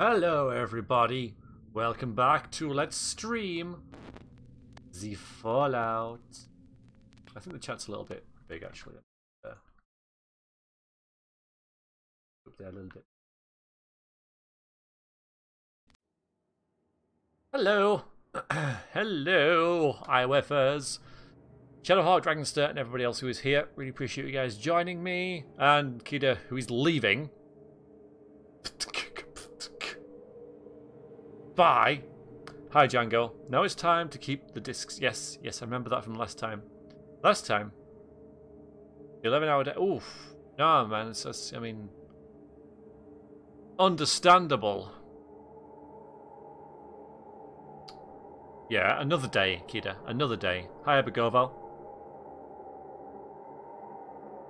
Hello, everybody. Welcome back to Let's Stream the Fallout. I think the chat's a little bit big, actually. Uh, up there a little bit. Hello. Hello, IWFers. Shadowheart, Dragonster, and everybody else who is here. Really appreciate you guys joining me. And Kida, who is leaving. Bye. Hi, Django. Now it's time to keep the discs. Yes, yes, I remember that from last time. Last time. 11 hour day. Oof. No, man, it's just, I mean. Understandable. Yeah, another day, Kida. Another day. Hi, Abigoval.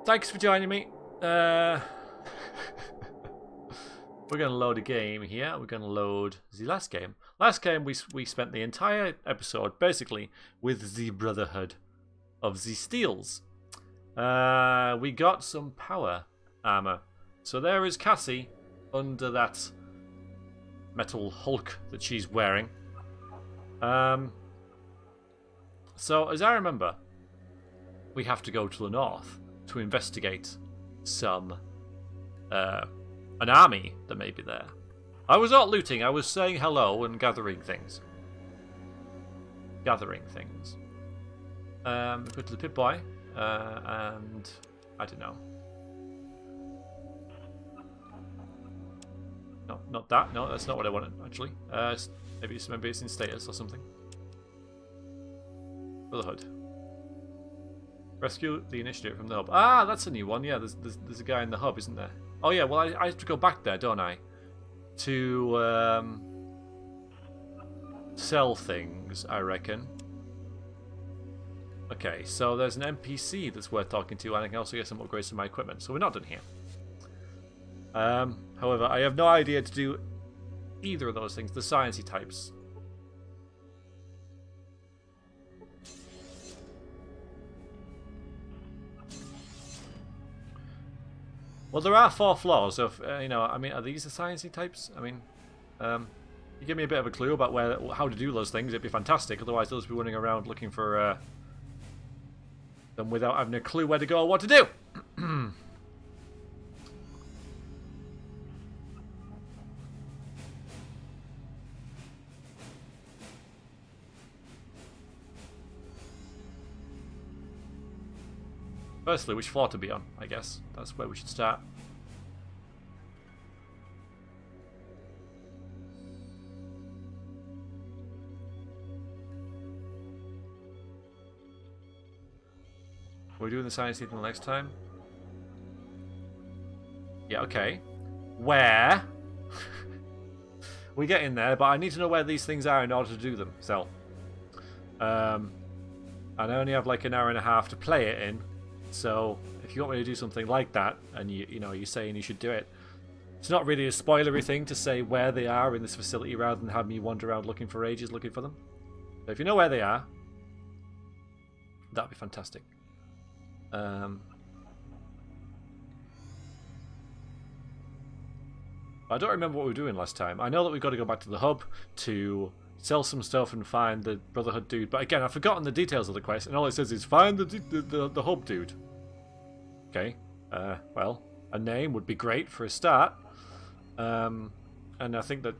Thanks for joining me. Uh. We're going to load a game here. We're going to load the last game. Last game, we, we spent the entire episode basically with the Brotherhood of the Steels. Uh, we got some power armor. So there is Cassie under that metal hulk that she's wearing. Um, so, as I remember, we have to go to the north to investigate some uh, an army that may be there. I was not looting, I was saying hello and gathering things. Gathering things. Um, go to the Pip-Boy, uh, and I don't know. No, not that. No, that's not what I wanted, actually. Uh, maybe, it's, maybe it's in status or something. Brotherhood. Rescue the initiate from the hub. Ah, that's a new one. Yeah, there's, there's, there's a guy in the hub, isn't there? Oh yeah, well I, I have to go back there, don't I? To um, sell things, I reckon. Okay, so there's an NPC that's worth talking to, and I can also get some upgrades to my equipment. So we're not done here. Um, however, I have no idea to do either of those things, the sciencey types. Well, there are four floors. Of uh, you know, I mean, are these the sciencey types? I mean, um, you give me a bit of a clue about where, how to do those things. It'd be fantastic. Otherwise, they'll just be running around looking for uh, them without having a clue where to go or what to do. Firstly, which floor to be on, I guess. That's where we should start. We're doing the science thing next time? Yeah, okay. Where? we get in there, but I need to know where these things are in order to do them, so. Um, and I only have like an hour and a half to play it in, so if you want me to do something like that, and you you know you're saying you should do it, it's not really a spoilery thing to say where they are in this facility rather than have me wander around looking for ages looking for them. If you know where they are, that'd be fantastic. Um, I don't remember what we were doing last time. I know that we've got to go back to the hub to sell some stuff and find the Brotherhood dude. But again, I've forgotten the details of the quest, and all it says is find the the, the, the hub dude. Okay. Uh, well, a name would be great for a start. Um, and I think that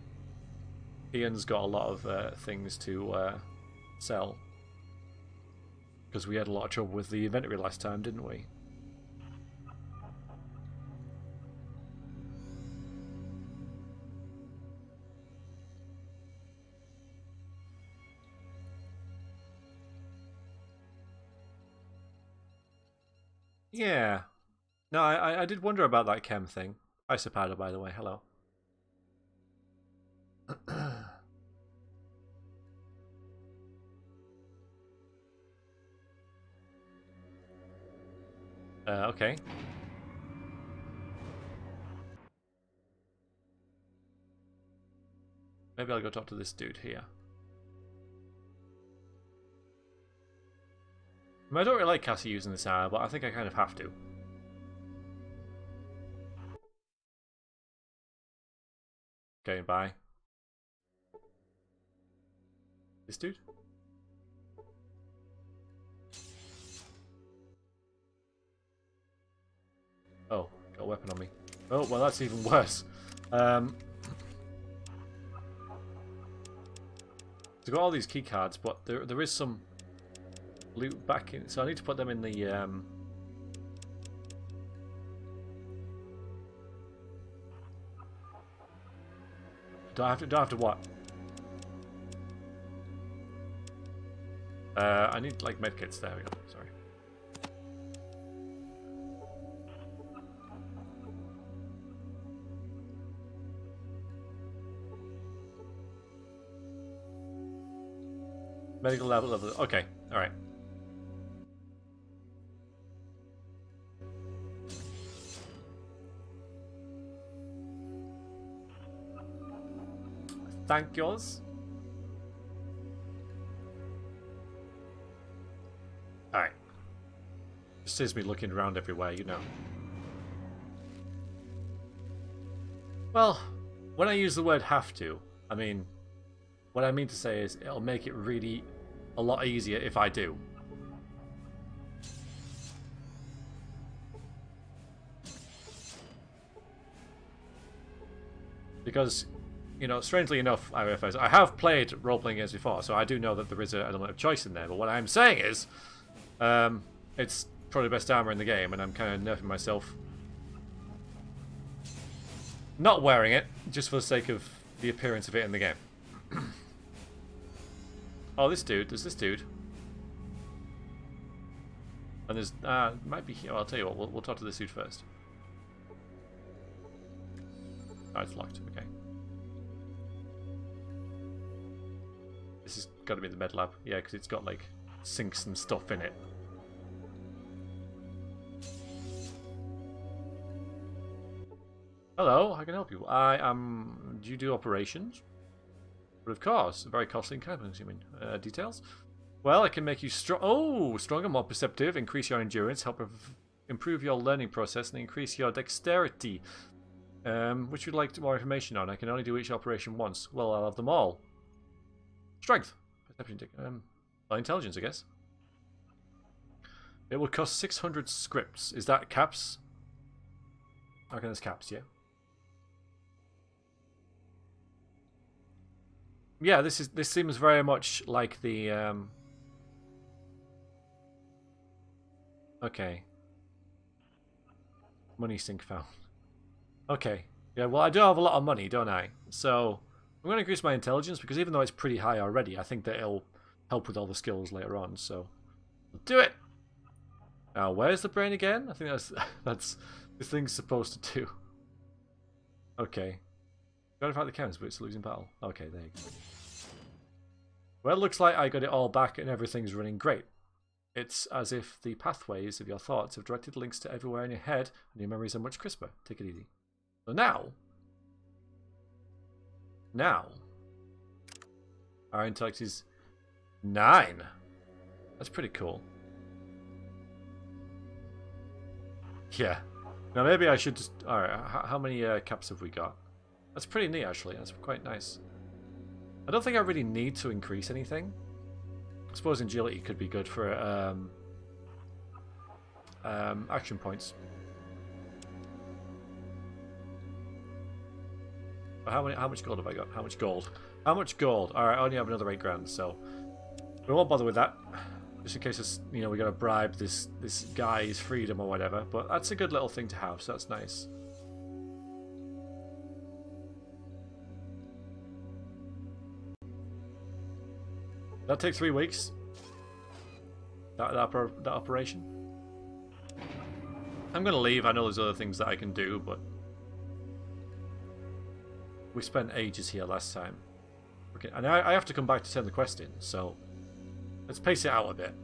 Ian's got a lot of uh, things to uh, sell. Because we had a lot of trouble with the inventory last time, didn't we? Yeah. No, I, I did wonder about that chem thing. Hi, Sapada, by the way. Hello. uh, okay. Maybe I'll go talk to this dude here. I, don't really like Cassie using this hour, but I think I kind of have to. getting by. This dude? Oh, got a weapon on me. Oh, well, that's even worse. Um, I've got all these key cards, but there there is some loot back in, so I need to put them in the. Um, do I have to? Do I have to what? Uh, I need like medkits. There we go. Sorry. Medical level level. Okay. All right. Thank yours. Alright. Just is me looking around everywhere, you know. Well, when I use the word have to, I mean, what I mean to say is it'll make it really a lot easier if I do. Because, you know, strangely enough, I have played role-playing games before, so I do know that there is an element of choice in there. But what I'm saying is, um, it's probably the best armor in the game, and I'm kind of nerfing myself. Not wearing it, just for the sake of the appearance of it in the game. oh, this dude. There's this dude. And there's... Uh, might be here. I'll tell you what. We'll, we'll talk to this dude first. Oh, it's locked. Okay. Got to be the med lab. Yeah, because it's got, like, sinks and stuff in it. Hello, I can help you? I am... Do you do operations? But of course, very costly and time consuming. Uh, details? Well, I can make you strong. Oh, stronger, more perceptive, increase your endurance, help improve your learning process, and increase your dexterity. Um, which would like more information on? I can only do each operation once. Well, I'll have them all. Strength, perception, um, intelligence, I guess. It will cost 600 scripts. Is that caps? Okay, there's caps, yeah. Yeah, this is this seems very much like the um Okay. Money sink found. Okay. Yeah, well I do have a lot of money, don't I? So I'm gonna increase my intelligence because even though it's pretty high already, I think that it'll help with all the skills later on, so do it! Now where's the brain again? I think that's that's this thing's supposed to do. Okay. Got to fight the counts, but it's losing battle. Okay, there you go. Well, it looks like I got it all back and everything's running great. It's as if the pathways of your thoughts have directed links to everywhere in your head and your memories are much crisper. Take it easy. So now, now, our intellect is nine. That's pretty cool. Yeah. Now maybe I should just... Alright, how many uh, caps have we got? That's pretty neat, actually. That's quite nice. I don't think I really need to increase anything. I suppose agility could be good for um, um, action points. How many? How much gold have I got? How much gold? How much gold? All right, I only have another eight grand, so we won't bother with that. Just in case you know we got to bribe this this guy's freedom or whatever. But that's a good little thing to have, so that's nice. That take three weeks. That that, that operation. I'm gonna leave. I know there's other things that I can do, but we spent ages here last time. Okay, and I, I have to come back to send the quest in, so let's pace it out a bit.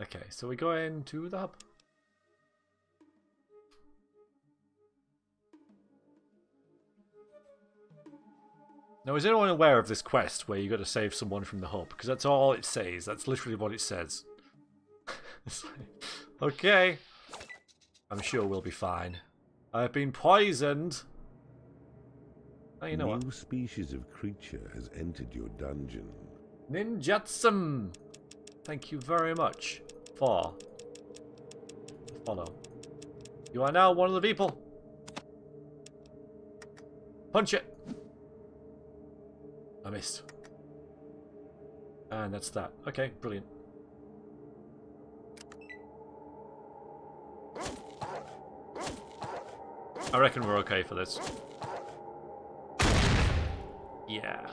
Okay, so we go into the hub. Now, is anyone aware of this quest where you got to save someone from the hub? Because that's all it says. That's literally what it says. okay. I'm sure we'll be fine. I've been poisoned. Oh, you know New what? species of creature has entered your dungeon. Ninjatsum! Thank you very much for the follow. You are now one of the people. Punch it! I missed. And that's that. Okay, brilliant. I reckon we're okay for this. Yeah.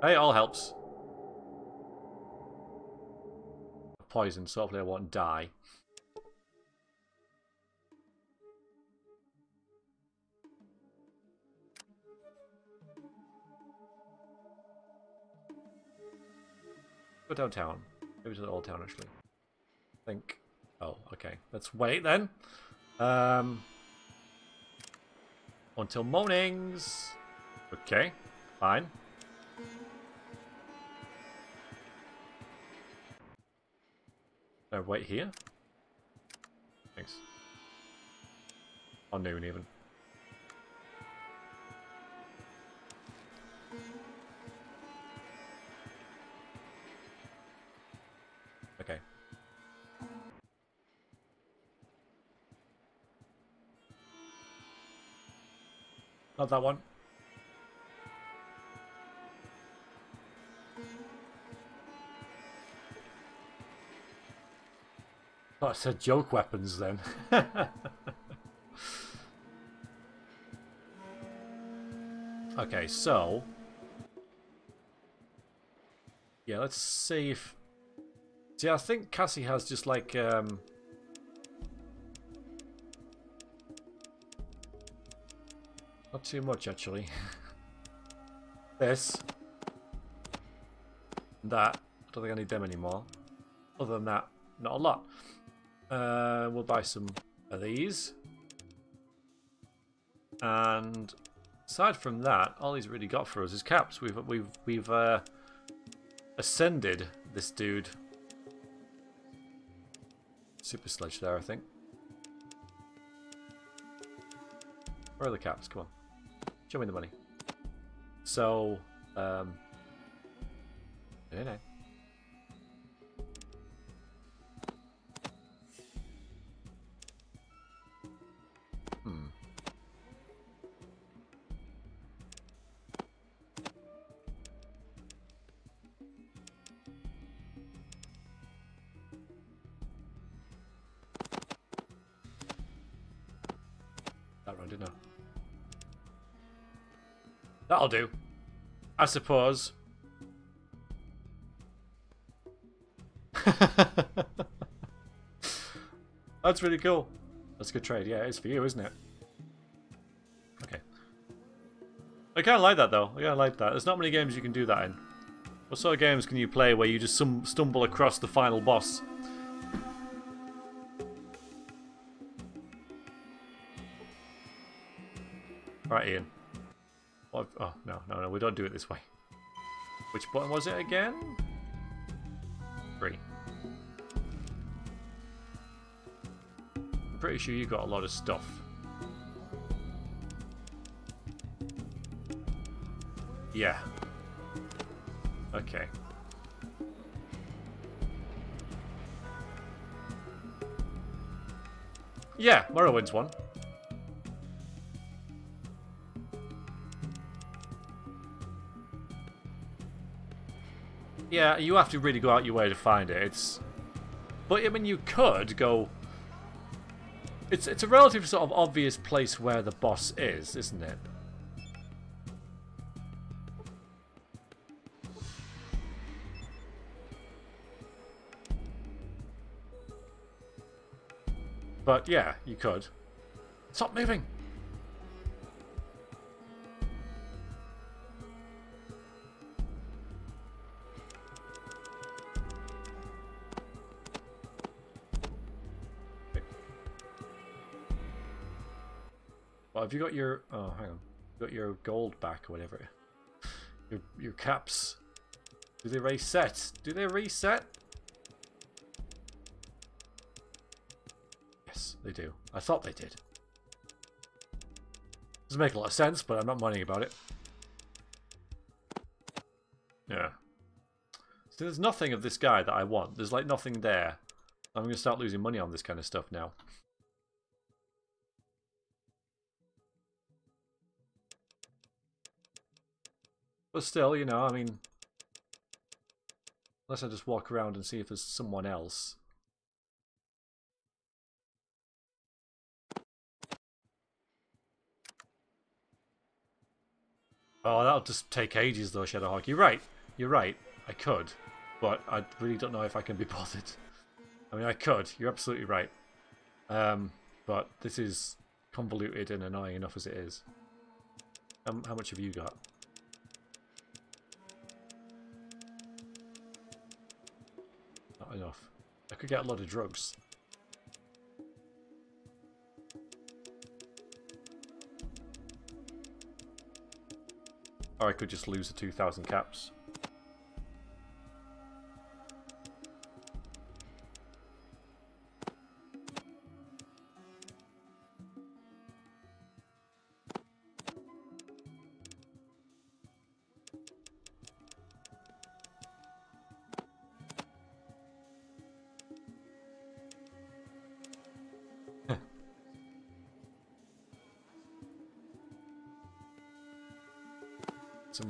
Hey, all helps. Poison, so hopefully I won't die. Go downtown. Maybe to the old town, actually. I think. Oh, okay. Let's wait then. Um, until mornings. Okay, fine. Uh, wait here? Thanks. Or noon even. Not that one. Oh, I said joke weapons then. okay, so... Yeah, let's see if... See, I think Cassie has just like, um... too much, actually. this. That. I don't think I need them anymore. Other than that, not a lot. Uh, we'll buy some of these. And aside from that, all he's really got for us is caps. We've we've we've uh, ascended this dude. Super sledge there, I think. Where are the caps? Come on. Show me the money. So, um... No, no. That'll do. I suppose. That's really cool. That's a good trade. Yeah, it's for you, isn't it? Okay. I kind of like that, though. I kind of like that. There's not many games you can do that in. What sort of games can you play where you just stumble across the final boss? Right, Ian. We don't do it this way. Which button was it again? Three. I'm pretty sure you got a lot of stuff. Yeah. Okay. Yeah, Morrowind's one. Yeah, you have to really go out your way to find it. It's, but I mean, you could go. It's it's a relatively sort of obvious place where the boss is, isn't it? But yeah, you could. Stop moving. Have you got your... Oh, hang on. got your gold back or whatever. Your your caps. Do they reset? Do they reset? Yes, they do. I thought they did. Doesn't make a lot of sense, but I'm not moaning about it. Yeah. So there's nothing of this guy that I want. There's like nothing there. I'm going to start losing money on this kind of stuff now. But still, you know, I mean... Unless I just walk around and see if there's someone else. Oh, that'll just take ages though, Shadowhawk. You're right. You're right. I could. But I really don't know if I can be bothered. I mean, I could. You're absolutely right. Um, but this is convoluted and annoying enough as it is. Um, how much have you got? Enough. I could get a lot of drugs. Or I could just lose the 2,000 caps.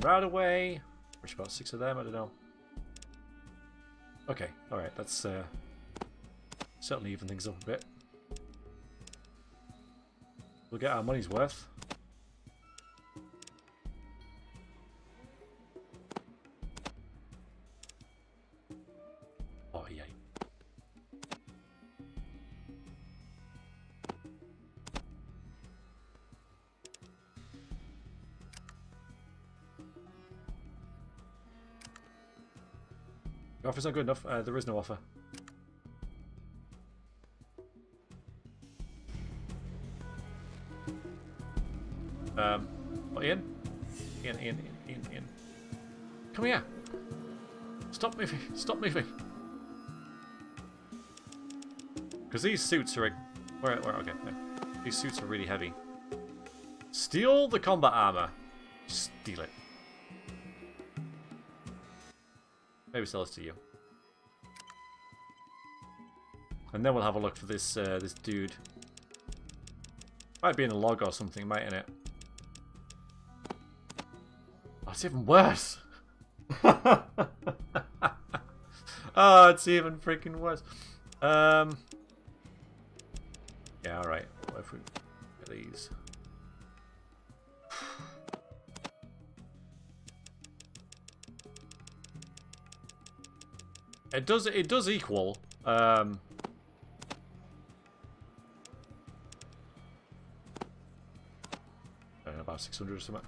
Right away. Which about six of them? I don't know. Okay, alright, that's uh, certainly even things up a bit. We'll get our money's worth. Offer's not good enough. Uh, there is no offer. Um, oh, Ian? Ian, Ian, Ian, Ian. Come here. Stop moving. Stop moving. Because these suits are... Where, where, okay, there. These suits are really heavy. Steal the combat armor. Steal it. Maybe sell this to you. And then we'll have a look for this uh, this dude. Might be in a log or something, mightn't it? Oh, it's even worse. oh, it's even freaking worse. Um. Yeah, all right. What if we get these? It does. It does equal. Um, know, six hundred or something.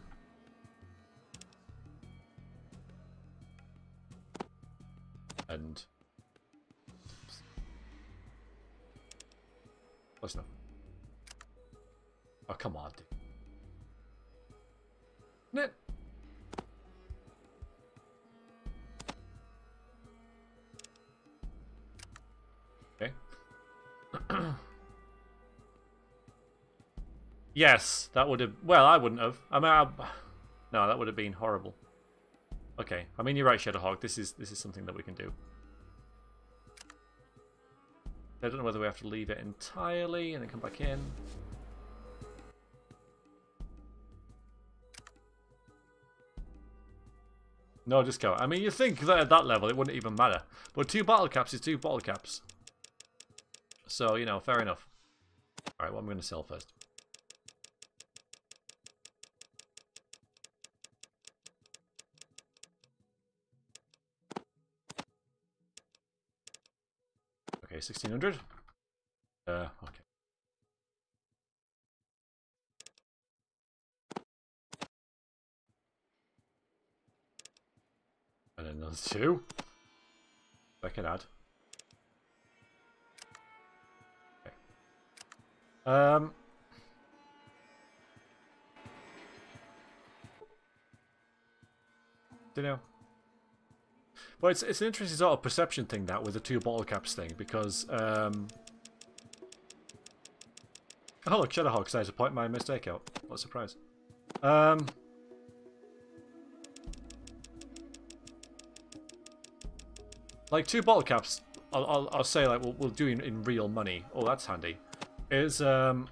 Yes, that would have. Well, I wouldn't have. I mean, I, no, that would have been horrible. Okay, I mean, you're right, Shadowhawk. This is this is something that we can do. I don't know whether we have to leave it entirely and then come back in. No discount. I mean, you think that at that level it wouldn't even matter. But two bottle caps is two bottle caps. So, you know, fair enough. Alright, what am I going to sell first? 1600? Uh, okay. And another two. I can add. Okay. Um. Don't know. But it's it's an interesting sort of perception thing that with the two bottle caps thing because um. Oh look, Shadowhawk decided to point my mistake out. What a surprise. Um. Like two bottle caps, I'll, I'll, I'll say like we'll, we'll do in, in real money. Oh, that's handy. Is um.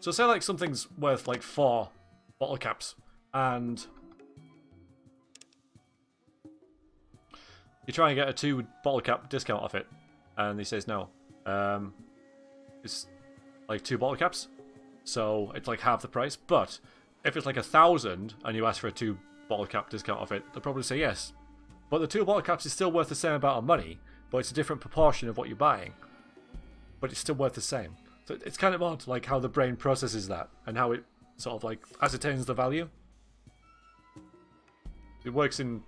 So say like something's worth like four bottle caps, and you try and get a two bottle cap discount off it, and he says no. Um, it's like two bottle caps, so it's like half the price. But if it's like a thousand and you ask for a two bottle cap discount off it, they'll probably say yes. But the two bottle caps is still worth the same amount of money, but it's a different proportion of what you're buying. But it's still worth the same. So it's kind of odd, like how the brain processes that and how it sort of like ascertains the value. It works in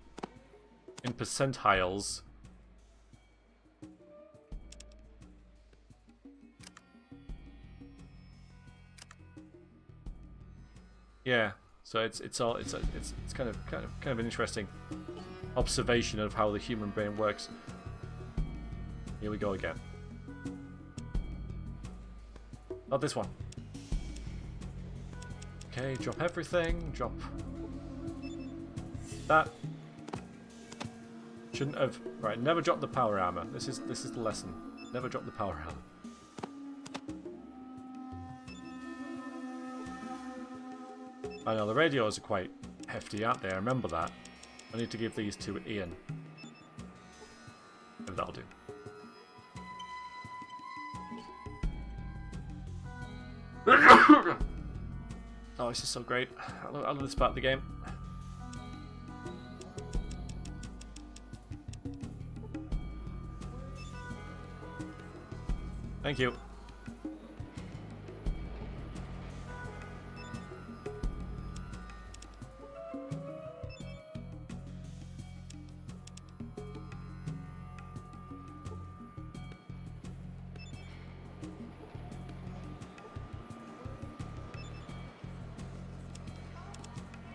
in percentiles. Yeah, so it's it's all it's it's it's kind of kind of kind of an interesting observation of how the human brain works. Here we go again. Not this one. Okay, drop everything. Drop that. Shouldn't have. Right, never drop the power armor. This is this is the lesson. Never drop the power armor. I know the radios are quite hefty, aren't they? I remember that. I need to give these to Ian. If that'll do. oh, this is so great. I love, I love this part of the game. Thank you.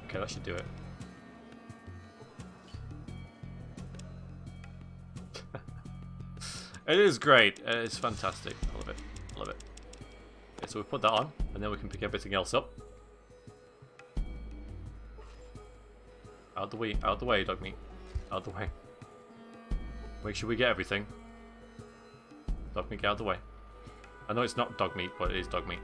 Okay, that should do it. it is great. Uh, it's fantastic. I love it. I love it. Okay, so we put that on, and then we can pick everything else up. Out the way, out the way, dog meat. Out the way. Make sure we get everything. Dog meat, get out the way. I know it's not dog meat, but it is dog meat.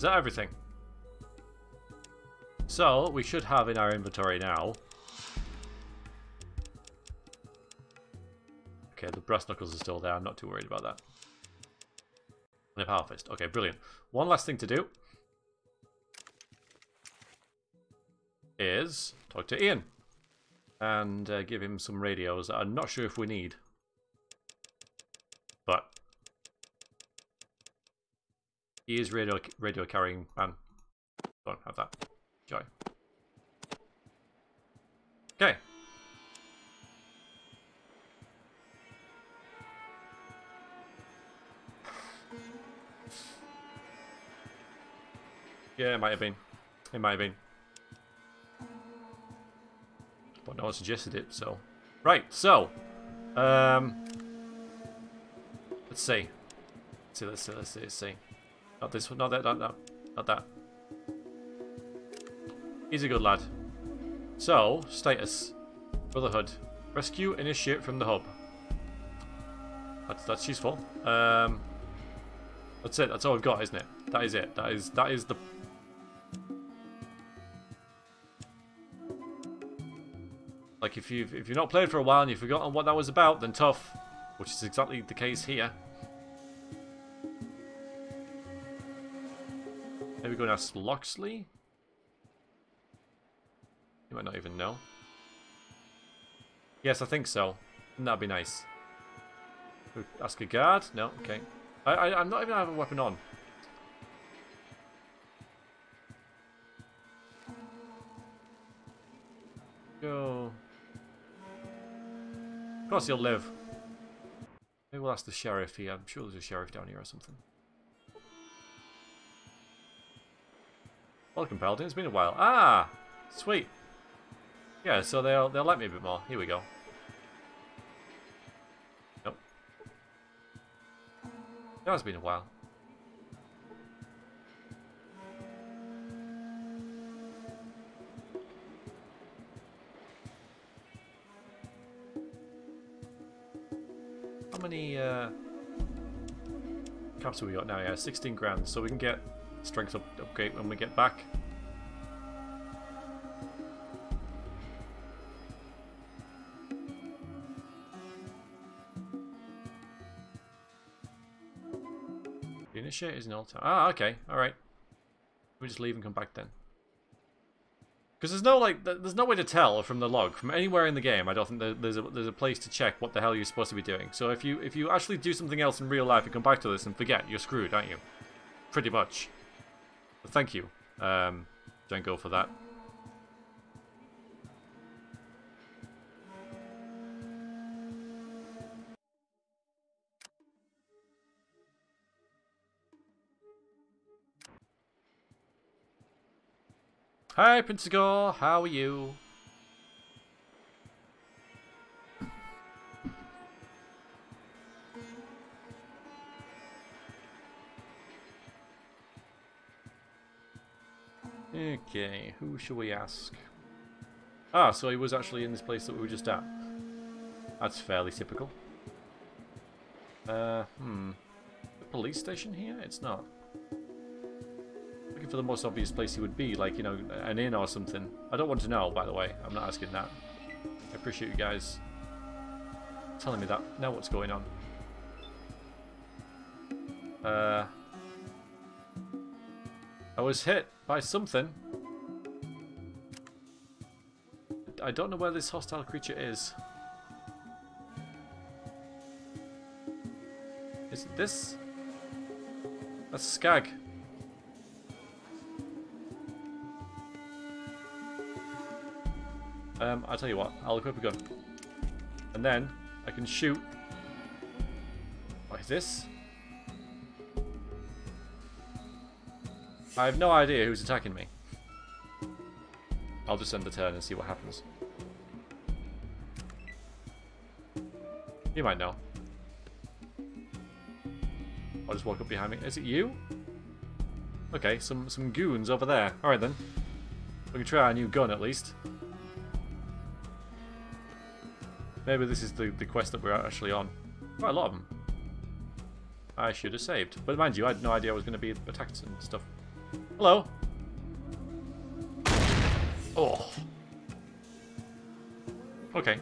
Is that everything? So, we should have in our inventory now... Okay, the brass knuckles are still there, I'm not too worried about that. And a power fist. Okay, brilliant. One last thing to do is talk to Ian and uh, give him some radios I'm not sure if we need. He is radio radio carrying man. Don't have that. Joy. Okay. Yeah, it might have been. It might have been. But no one suggested it, so. Right, so. Um. Let's see. Let's see, let's see, let's see, let's see. Not this one, not that, not that, not that. He's a good lad. So, status. Brotherhood. Rescue initiate from the hub. That's, that's useful. Um, that's it, that's all we've got, isn't it? That is it. That is, that is the... Like, if you've, if you've not played for a while and you've forgotten what that was about, then tough. Which is exactly the case here. Maybe go and ask Loxley? You might not even know. Yes, I think so. That'd be nice. Ask a guard? No, okay. I, I, am not even have a weapon on. Go. Of course you'll live. Maybe we'll ask the sheriff here. I'm sure there's a sheriff down here or something. Welcome, Paladin. It's been a while. Ah! Sweet. Yeah, so they'll they'll like me a bit more. Here we go. Nope. That has been a while. How many uh, caps have we got now? Yeah, 16 grand. So we can get strength up upgrade when we get back. The is an time. Ah, okay, all right. We just leave and come back then. Because there's no like, there's no way to tell from the log from anywhere in the game. I don't think there's a there's a place to check what the hell you're supposed to be doing. So if you if you actually do something else in real life and come back to this and forget, you're screwed, aren't you? Pretty much. But thank you, um, don't go for that. Hi, Princegor. How are you? Okay, who shall we ask? Ah, so he was actually in this place that we were just at. That's fairly typical. Uh, hmm. The police station here? It's not. Looking for the most obvious place he would be, like, you know, an inn or something. I don't want to know, by the way. I'm not asking that. I appreciate you guys telling me that. Now what's going on? Uh... I was hit by something. I don't know where this hostile creature is. Is it this? That's Skag. Um, I'll tell you what, I'll equip a gun. And then I can shoot. What is this? I have no idea who's attacking me. I'll just end the turn and see what happens. You might know. I'll just walk up behind me. Is it you? Okay, some, some goons over there. Alright then. We can try our new gun at least. Maybe this is the, the quest that we're actually on. Quite a lot of them. I should have saved. But mind you, I had no idea I was going to be attacked and stuff. Hello. Oh. Okay.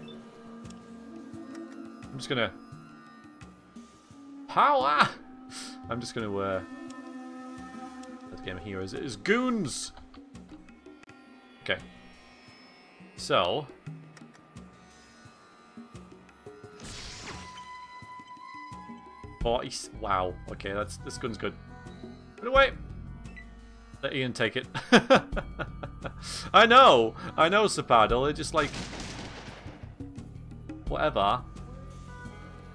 I'm just gonna... Power! I'm just gonna, uh... That game of heroes is goons! Okay. So... Forty. Wow. Okay, that's this gun's good. Put away. Let Ian take it. I know. I know, Sapadal. It just like whatever.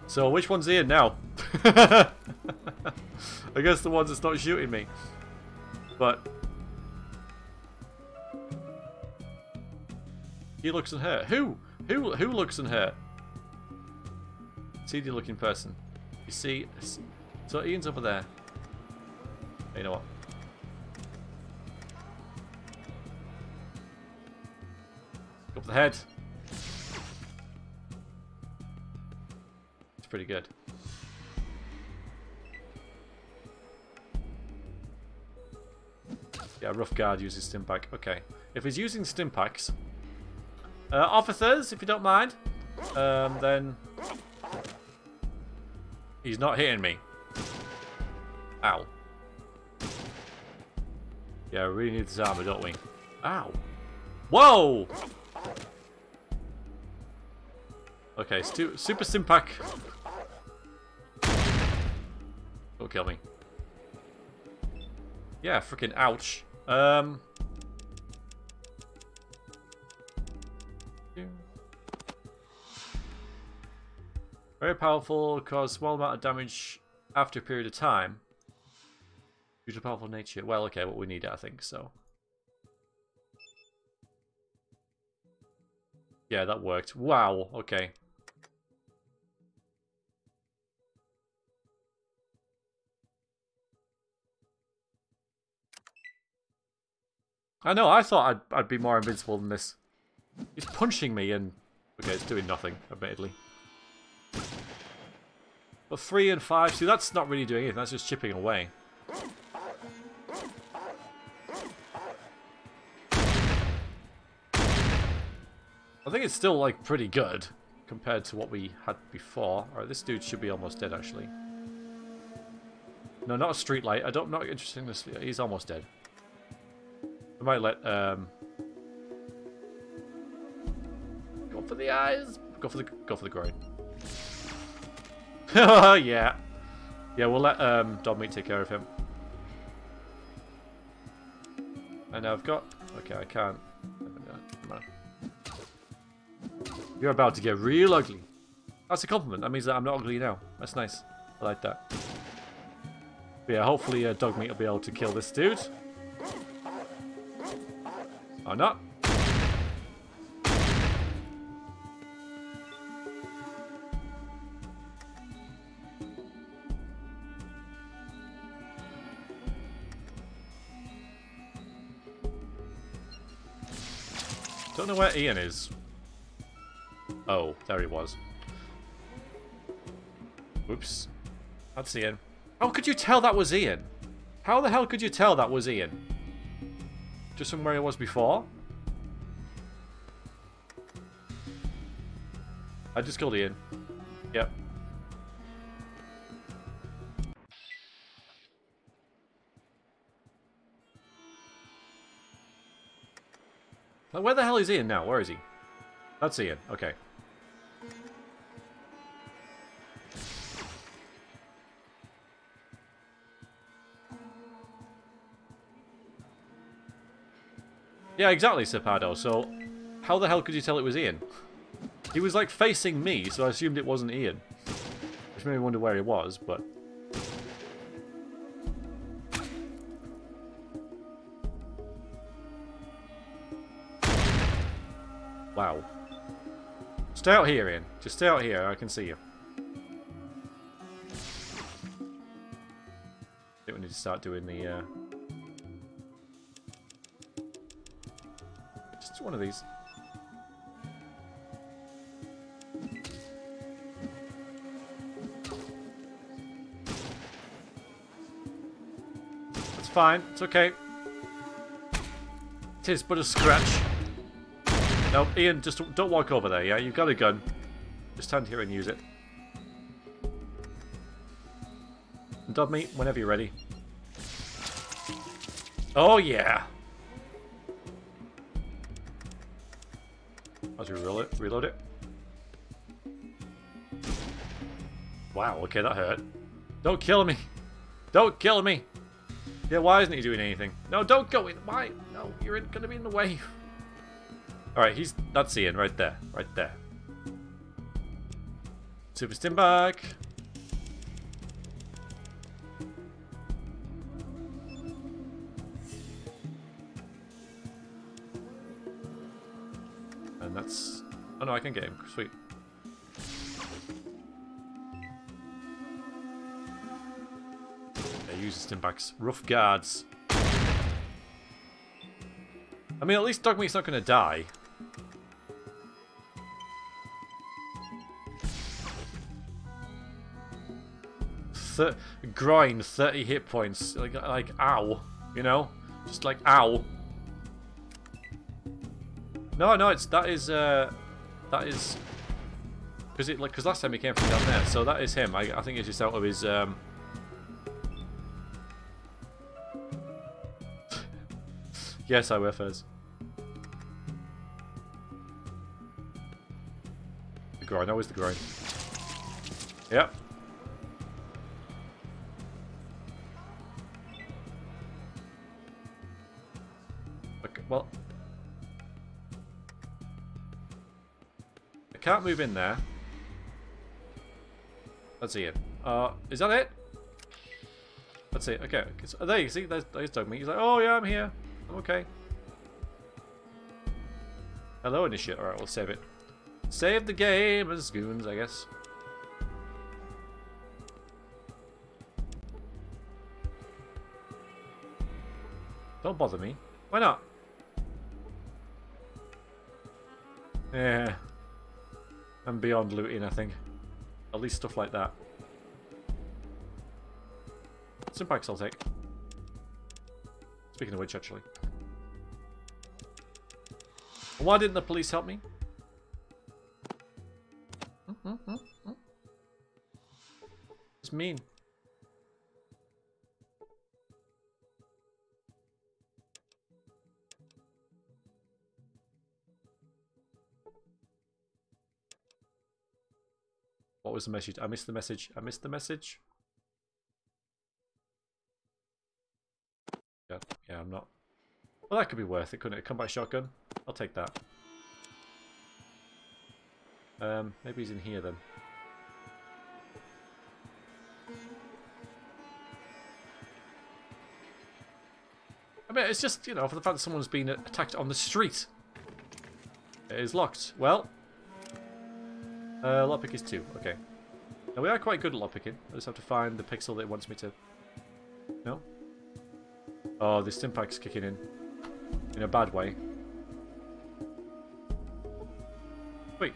So which one's Ian now? I guess the ones that's not shooting me. But he looks unhurt. Who? Who? Who looks unhurt? Seedy looking person. You see, so Ian's over there. You know what? Up the head. It's pretty good. Yeah, rough guard uses stim pack. Okay. If he's using stim packs, uh, officers, if you don't mind, um, then he's not hitting me. Ow. Yeah, we really need this armor, don't we? Ow. Whoa! Okay, super Stimpack. Don't kill me. Yeah, freaking ouch. Um. Very powerful, cause small amount of damage after a period of time. Due to powerful nature. Well, okay, what we need it, I think, so. Yeah, that worked. Wow, okay. I know, I thought I'd, I'd be more invincible than this. He's punching me and... Okay, it's doing nothing, admittedly. But 3 and 5, see that's not really doing anything, that's just chipping away. I think it's still, like, pretty good compared to what we had before. Alright, this dude should be almost dead, actually. No, not a street light. I don't, not interested in this. He's almost dead. I might let, um... Go for the eyes! Go for the, go for the groin. yeah. Yeah, we'll let um, Dogmeat take care of him. And now I've got... Okay, I can't. You're about to get real ugly. That's a compliment. That means that I'm not ugly now. That's nice. I like that. But yeah, hopefully uh, Dogmeat will be able to kill this dude. Or not. Don't know where Ian is. Oh, there he was. Whoops. That's Ian. How could you tell that was Ian? How the hell could you tell that was Ian? Just from where he was before? I just killed Ian. Yep. Where the hell is Ian now? Where is he? That's Ian. Okay. Yeah, exactly, Sepado. So, how the hell could you tell it was Ian? He was, like, facing me, so I assumed it wasn't Ian. Which made me wonder where he was, but... Stay out here, Ian. Just stay out here, I can see you. I think we need to start doing the, uh... Just one of these. It's fine. It's okay. Tis but a scratch. No, Ian, just don't walk over there, yeah? You've got a gun. Just stand here and use it. Dub me whenever you're ready. Oh, yeah! We reload it, reload it. Wow, okay, that hurt. Don't kill me! Don't kill me! Yeah, why isn't he doing anything? No, don't go in. Why? No, you're gonna be in the way. Alright, he's that's Ian right there. Right there. Super Stimpak. And that's Oh no, I can get him. Sweet. They use the Stimpaks. Rough guards. I mean, at least Dogmeat's not going to die. Grind 30 hit points. Like, like, ow. You know? Just like, ow. No, no, it's, that is, uh, that is, because it, like, because last time he came from down there, so that is him. I, I think he's just out of his, um, yes, I wear furs. The grind, always the grind. Yep. Can't move in there. Let's see it. Uh, is that it? Let's see. Okay. So, there you see. There's, there's Dogmeat. He's like, oh yeah, I'm here. I'm okay. Hello, initiate. Alright, we'll save it. Save the game as goons, I guess. Don't bother me. Why not? Yeah. I'm beyond looting, I think. At least stuff like that. Stimpaks I'll take. Speaking of which, actually. Why didn't the police help me? Hmm, hmm, hmm, it's mean. What was the message? I missed the message. I missed the message. Yeah, yeah, I'm not. Well, that could be worth it, couldn't it? Come by shotgun. I'll take that. Um, maybe he's in here then. I mean, it's just, you know, for the fact that someone's been attacked on the street. It is locked. Well, uh, lockpick is two. Okay. Now we are quite good at lockpicking. I just have to find the pixel that wants me to... No? Oh, the Stimpak's kicking in. In a bad way. Wait.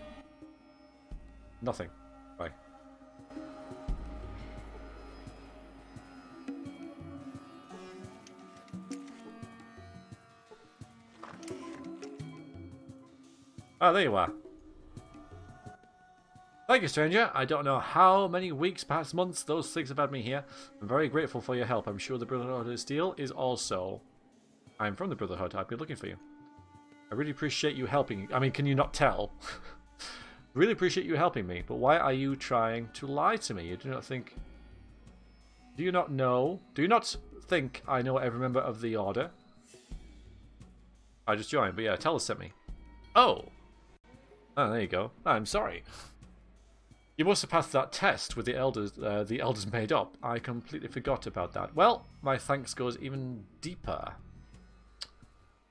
Nothing. Bye. Ah, there you are. Thank you, stranger. I don't know how many weeks, past months, those things have had me here. I'm very grateful for your help. I'm sure the Brotherhood of Steel is also. I'm from the Brotherhood. I've been looking for you. I really appreciate you helping. I mean, can you not tell? really appreciate you helping me, but why are you trying to lie to me? You do not think... Do you not know? Do you not think I know every member of the Order? I just joined, but yeah, Talus sent me. Oh! Oh, there you go. I'm sorry. You must have passed that test with the elders. Uh, the elders made up. I completely forgot about that. Well, my thanks goes even deeper.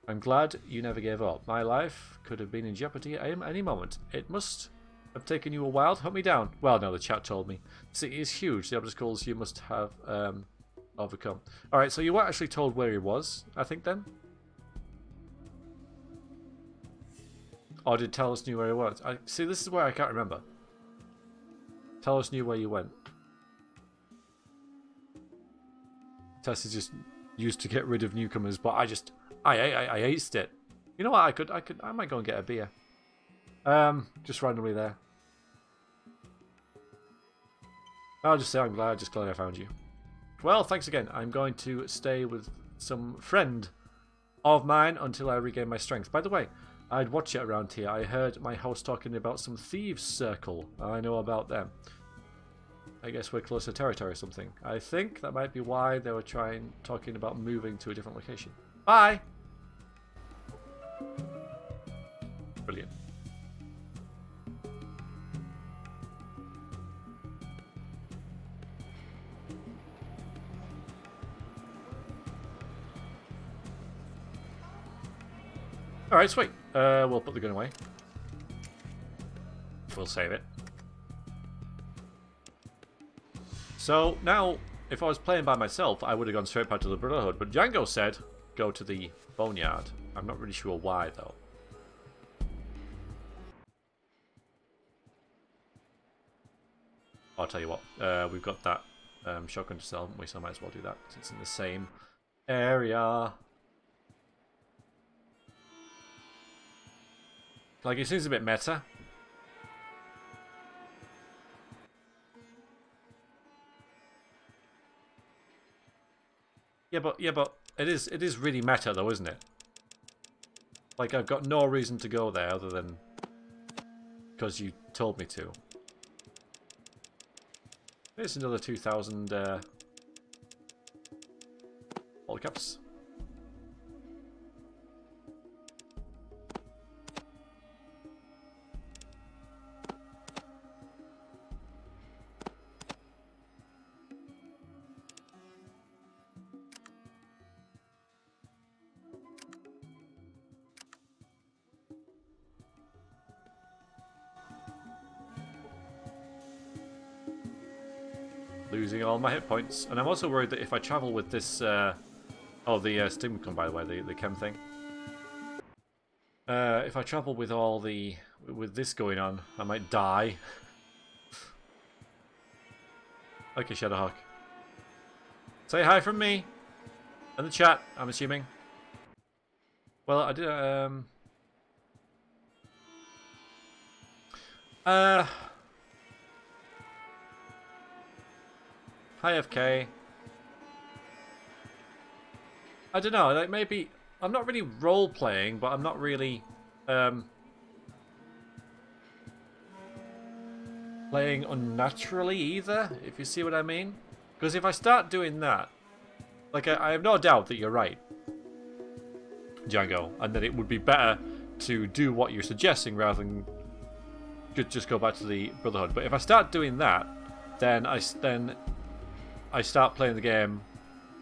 I'm glad you never gave up. My life could have been in jeopardy at any moment. It must have taken you a while to hunt me down. Well, no, the chat told me. The city is huge. The obstacles you must have um, overcome. All right, so you were actually told where he was, I think, then? Or did Talus knew where he was? I See, this is where I can't remember. Talus knew where you went. Tess is just used to get rid of newcomers, but I just I I I aced it. You know what? I could I could I might go and get a beer. Um, just randomly there. I'll just say I'm glad, just glad I found you. Well, thanks again. I'm going to stay with some friend of mine until I regain my strength. By the way, I'd watch it around here. I heard my host talking about some thieves circle. I know about them. I guess we're closer to territory or something. I think that might be why they were trying talking about moving to a different location. Bye! Brilliant. Alright, sweet. Uh, we'll put the gun away. We'll save it. So now, if I was playing by myself, I would have gone straight back to the Brotherhood. But Django said, go to the Boneyard. I'm not really sure why, though. I'll tell you what, uh, we've got that um, shotgun to sell, we? So I might as well do that, because it's in the same area. Like, it seems a bit meta. Yeah, but yeah, but it is it is really meta though, isn't it? Like I've got no reason to go there other than because you told me to. There's another 2,000 uh, all caps. All my hit points. And I'm also worried that if I travel with this... Uh, oh, the uh, Stigmacon, by the way, the, the chem thing. Uh, if I travel with all the... with this going on, I might die. okay, Shadowhawk. Say hi from me. In the chat, I'm assuming. Well, I did... Um... Uh... Hi. I don't know, like maybe... I'm not really role-playing, but I'm not really... Um, playing unnaturally either, if you see what I mean. Because if I start doing that, like I, I, have no doubt that you're right, Django, and that it would be better to do what you're suggesting rather than just go back to the Brotherhood. But if I start doing that, then I then I start playing the game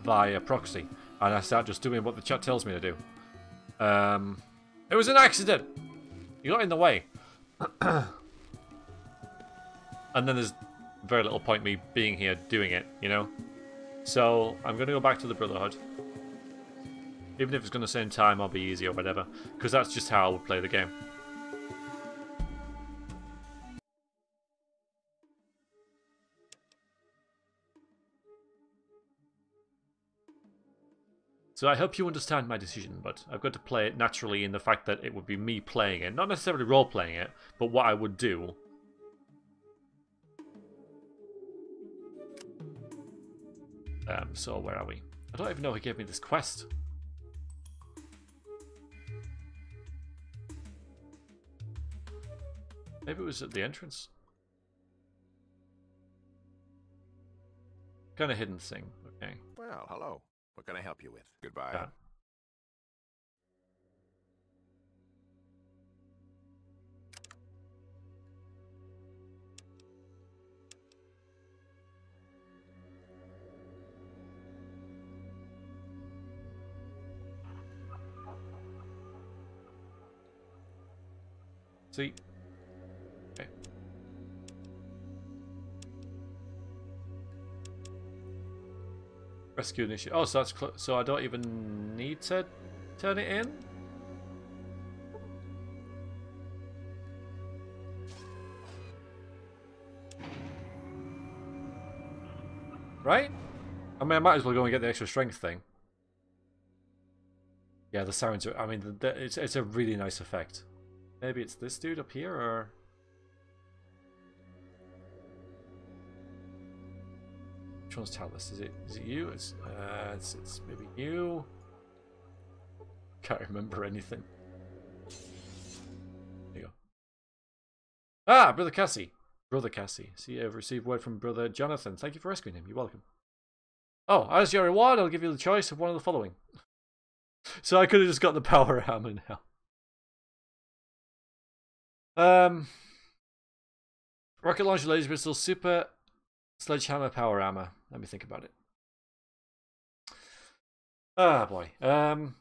via proxy, and I start just doing what the chat tells me to do. Um, it was an accident. You got in the way. and then there's very little point me being here doing it, you know? So, I'm going to go back to the Brotherhood. Even if it's going to save time I'll be easy or whatever. Because that's just how I would play the game. So I hope you understand my decision, but I've got to play it naturally in the fact that it would be me playing it. Not necessarily role-playing it, but what I would do. Um, so where are we? I don't even know who gave me this quest. Maybe it was at the entrance. Kind of hidden thing. Okay. Well, hello. What can I help you with? Goodbye. See? Rescue initiative. Oh, so that's so I don't even need to turn it in. Right? I mean, I might as well go and get the extra strength thing. Yeah, the sirens are. I mean, the, the, it's it's a really nice effect. Maybe it's this dude up here, or Which one's Talus? Is it is it you? It's uh it's, it's maybe you. Can't remember anything. There you go. Ah, Brother Cassie. Brother Cassie. See, I've received word from Brother Jonathan. Thank you for rescuing him. You're welcome. Oh, as your reward, I'll give you the choice of one of the following. so I could have just got the power hammer now. Um, rocket launcher laser pistol, super sledgehammer, power hammer. Let me think about it. Ah, boy. Um,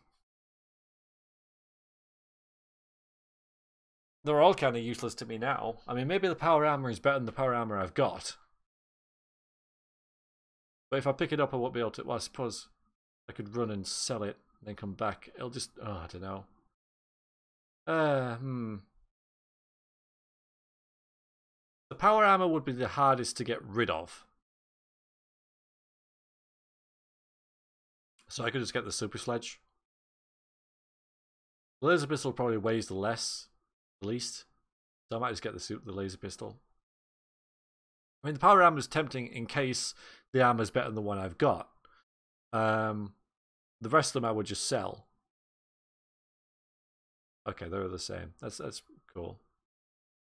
they're all kind of useless to me now. I mean, maybe the power armor is better than the power armor I've got. But if I pick it up, I won't be able to. Well, I suppose I could run and sell it, and then come back. It'll just. Oh, I don't know. Uh, hmm. The power armor would be the hardest to get rid of. So I could just get the super sledge. The laser pistol probably weighs the less, the least. So I might just get the super, the laser pistol. I mean, the power armor is tempting in case the armor is better than the one I've got. Um, the rest of them I would just sell. Okay, they're the same. That's that's cool.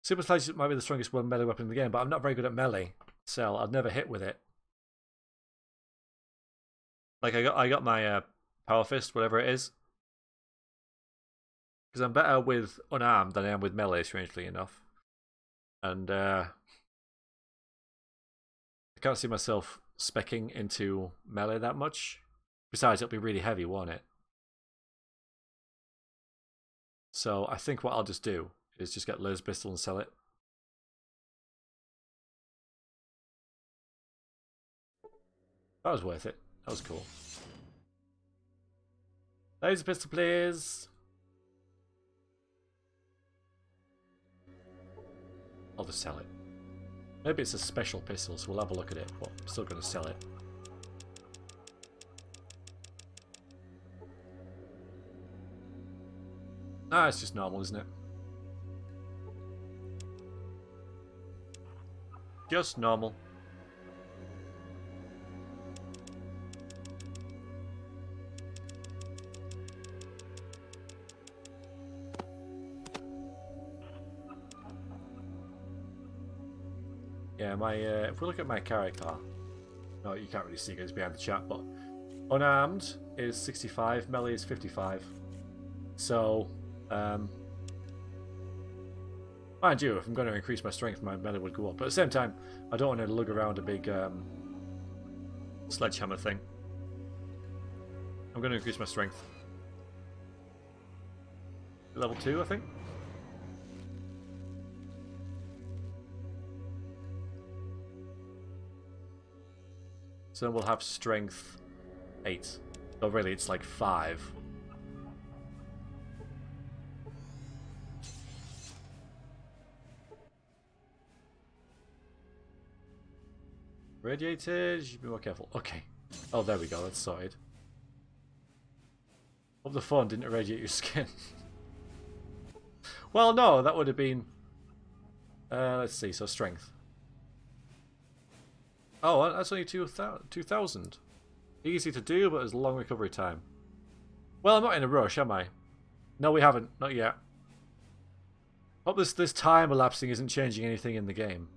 Super Sledge might be the strongest one melee weapon in the game, but I'm not very good at melee. So I'd never hit with it. Like I got I got my uh, power fist, whatever it is. Because I'm better with unarmed than I am with melee, strangely enough. And uh, I can't see myself specking into melee that much. Besides, it'll be really heavy, won't it? So I think what I'll just do is just get Liz pistol and sell it. That was worth it. That was cool. Laser pistol, please. I'll just sell it. Maybe it's a special pistol, so we'll have a look at it, but I'm still going to sell it. Ah, it's just normal, isn't it? Just normal. Yeah, my uh, if we look at my character, no, you can't really see it's behind the chat, but unarmed is 65, melee is 55. So, um, mind you, if I'm going to increase my strength, my melee would go up. But at the same time, I don't want to lug around a big um, sledgehammer thing. I'm going to increase my strength. Level 2, I think. So we'll have strength 8. Oh, really, it's like 5. Radiated, you be more careful. Okay. Oh, there we go, that's sorted. Hope the phone didn't irradiate your skin. well, no, that would have been... Uh, let's see, so strength. Oh, that's only 2,000. Easy to do, but there's a long recovery time. Well, I'm not in a rush, am I? No, we haven't. Not yet. Hope this, this time elapsing isn't changing anything in the game.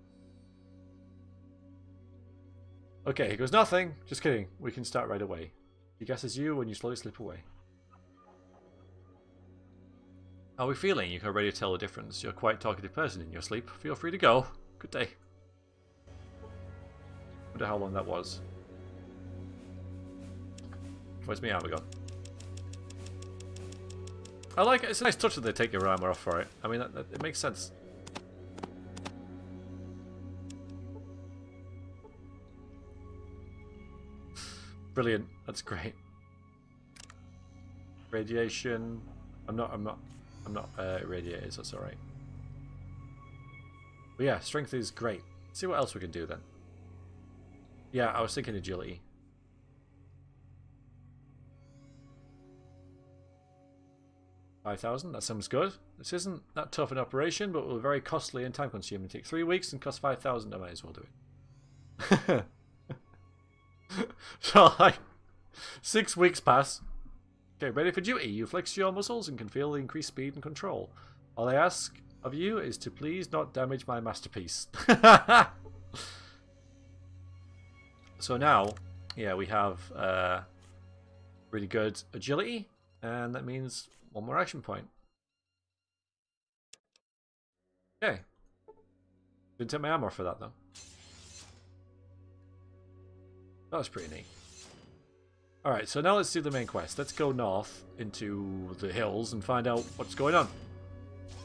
Okay, he goes, nothing. Just kidding. We can start right away. He guesses you when you slowly slip away. How are we feeling? You can already tell the difference. You're quite talkative person in your sleep. Feel free to go. Good day. Wonder how long that was. Where's my armor gone? I like it. It's a nice touch that they take your armor off for it. I mean, that, that, it makes sense. Brilliant. That's great. Radiation. I'm not. I'm not. I'm not uh, irradiated. So that's all right. But yeah, strength is great. Let's see what else we can do then. Yeah, I was thinking agility. Five thousand. That sounds good. This isn't that tough an operation, but will be very costly and time consuming. Take three weeks and cost five thousand. I might as well do it. so like six weeks pass. Okay, ready for duty. You flex your muscles and can feel the increased speed and control. All I ask of you is to please not damage my masterpiece. so now, yeah, we have uh, really good agility, and that means one more action point. Okay. Didn't take my armor for that though. That was pretty neat. Alright, so now let's do the main quest. Let's go north into the hills and find out what's going on.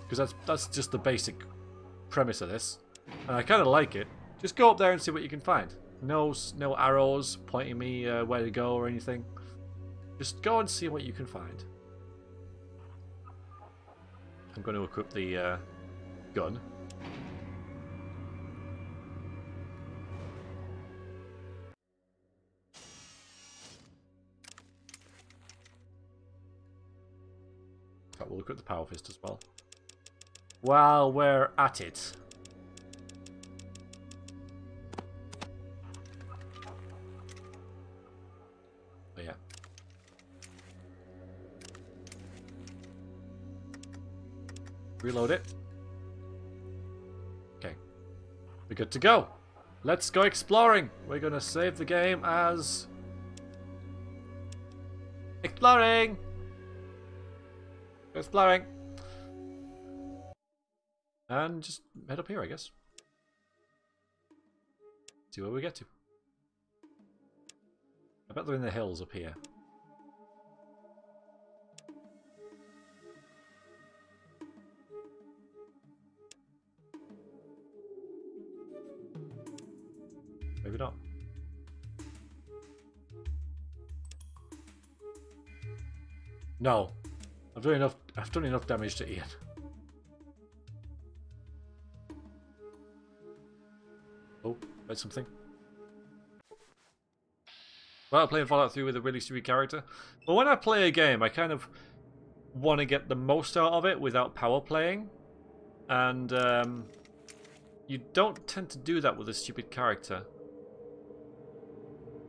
Because that's that's just the basic premise of this. And I kind of like it. Just go up there and see what you can find. No, no arrows pointing me uh, where to go or anything. Just go and see what you can find. I'm going to equip the uh, gun. we'll look at the power fist as well. While we're at it. Reload it. Okay. We're good to go. Let's go exploring. We're going to save the game as... Exploring! Exploring. And just head up here, I guess. See where we get to. I bet they're in the hills up here. No. I've done enough I've done enough damage to Ian. Oh, that's something. Well, playing Fallout 3 with a really stupid character. But when I play a game, I kind of want to get the most out of it without power playing. And um, you don't tend to do that with a stupid character.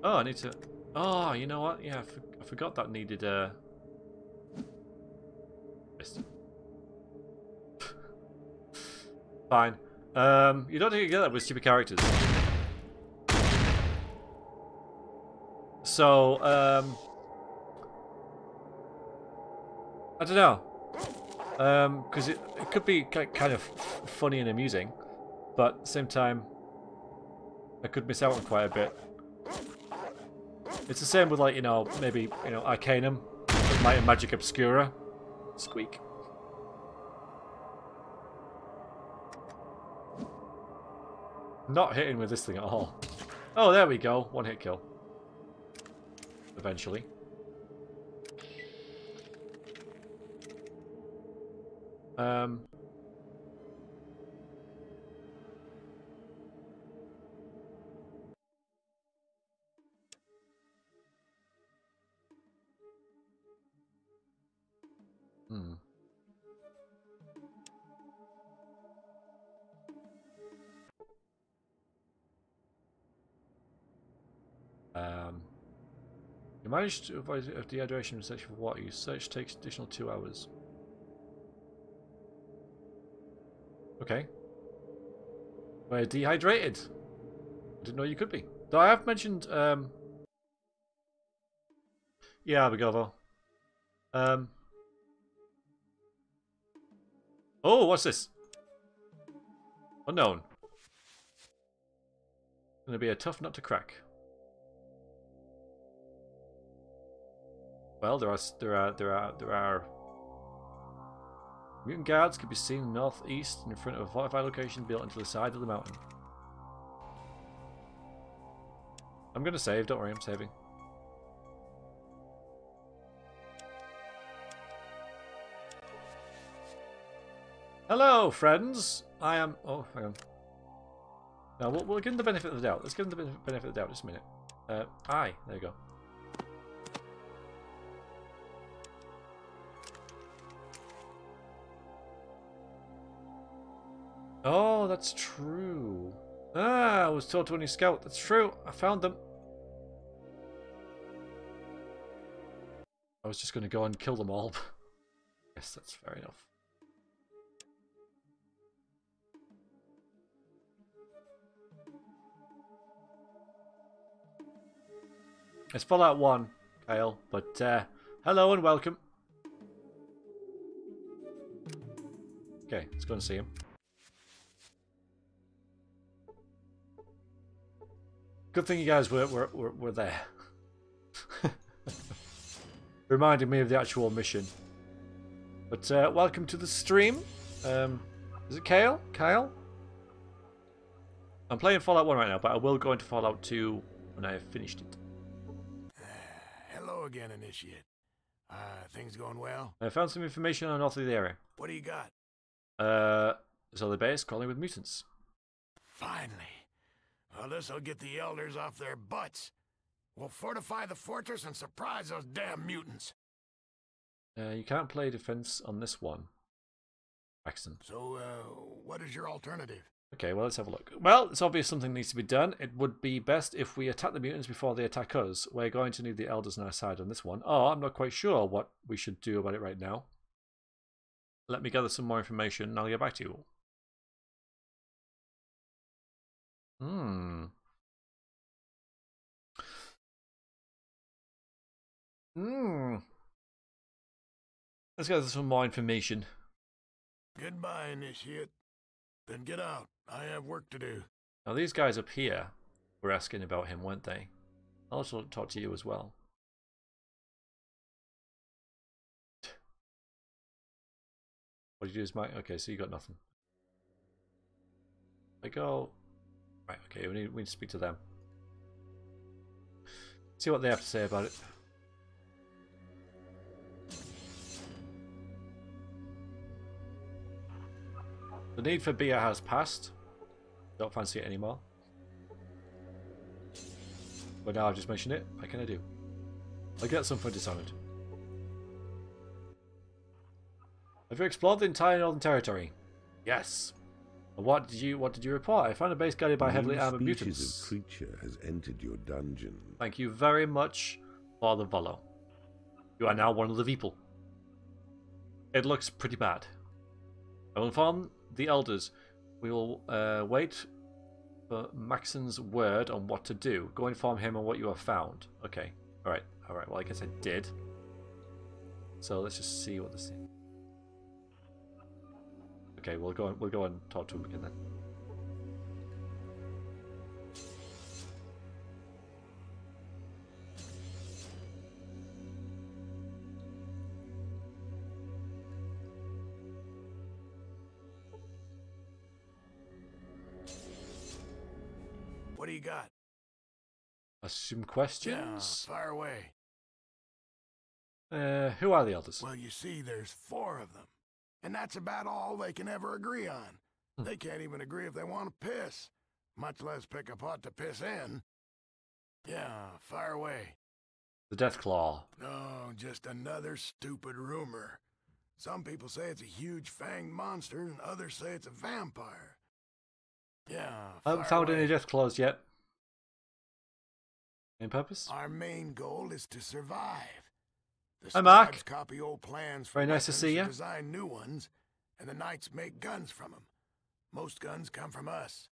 Oh, I need to... Oh, you know what? Yeah, I, for I forgot that needed... Uh... Fine. Um, you don't need to get that with stupid characters. So, um... I don't know. Um, because it, it could be kind of funny and amusing, but at the same time, I could miss out on quite a bit. It's the same with like, you know, maybe, you know, Arcanum, Might and Magic Obscura. Squeak. Not hitting with this thing at all. Oh, there we go. One hit kill. Eventually. Um, hmm. Um, you managed to avoid dehydration and search for water. Your search takes additional two hours. Okay. We're dehydrated. I didn't know you could be. Though I have mentioned, um... Yeah, Abigovo. Um... Oh, what's this? Unknown. Gonna be a tough nut to crack. Well, there are there are there are there are Mutant guards can be seen northeast in front of a fortified location built into the side of the mountain. I'm to save, don't worry, I'm saving. Hello, friends! I am... Oh, hang on. Now, we'll, we'll give them the benefit of the doubt. Let's give them the benefit of the doubt just a minute. Uh, aye, there you go. Oh, that's true. Ah, I was told to only scout. That's true. I found them. I was just going to go and kill them all. yes, that's fair enough. It's Fallout 1, Kyle, but uh, hello and welcome. Okay, let's go and see him. Good thing you guys were, were, were, were there. Reminded me of the actual mission. But uh, welcome to the stream. Um, is it Kale? Kyle? I'm playing Fallout 1 right now, but I will go into Fallout 2 when I have finished it. Again, Initiate. Uh, things going well? I found some information on north of the area. What do you got? Uh, so the base crawling with mutants. Finally. Well, this'll get the elders off their butts. We'll fortify the fortress and surprise those damn mutants. Uh, you can't play defense on this one. Axton. So, uh, what is your alternative? Okay, well, let's have a look. Well, it's obvious something needs to be done. It would be best if we attack the mutants before they attack us. We're going to need the elders on our side on this one. Oh, I'm not quite sure what we should do about it right now. Let me gather some more information and I'll get back to you. Hmm. Hmm. Let's get some more information. Goodbye, Initiate. Then get out. I have work to do. Now, these guys up here were asking about him, weren't they? I'll also talk to you as well. What did you do is Mike? Okay, so you got nothing. I go. Right, okay, we need, we need to speak to them. See what they have to say about it. The need for beer has passed. Don't fancy it anymore. But now I've just mentioned it, what can I do? I get some for Dishonored. Have you explored the entire Northern Territory? Yes. What did you What did you report? I found a base guarded by A heavily new armored species mutants. of creature has entered your dungeon. Thank you very much, Father Volo. You are now one of the people. It looks pretty bad. I will inform the elders. We will uh, wait for Maxson's word on what to do. Go inform him on what you have found. Okay. Alright. Alright. Well, I guess I did. So let's just see what this is. Okay, we'll go we'll go and talk to him again then. You got? Assume Yeah, questions. fire away. Uh, who are the elders? Well, you see, there's four of them. And that's about all they can ever agree on. Hmm. They can't even agree if they want to piss, much less pick a pot to piss in. Yeah, fire away. The Deathclaw. No, just another stupid rumor. Some people say it's a huge fanged monster, and others say it's a vampire. Yeah, I haven't found away. any Deathclaws yet. Main purpose? Our main goal is to survive. The Hi, Mark. copy old plans Very nice to see ya. Design new ones, and the knights make guns from them. Most guns come from us.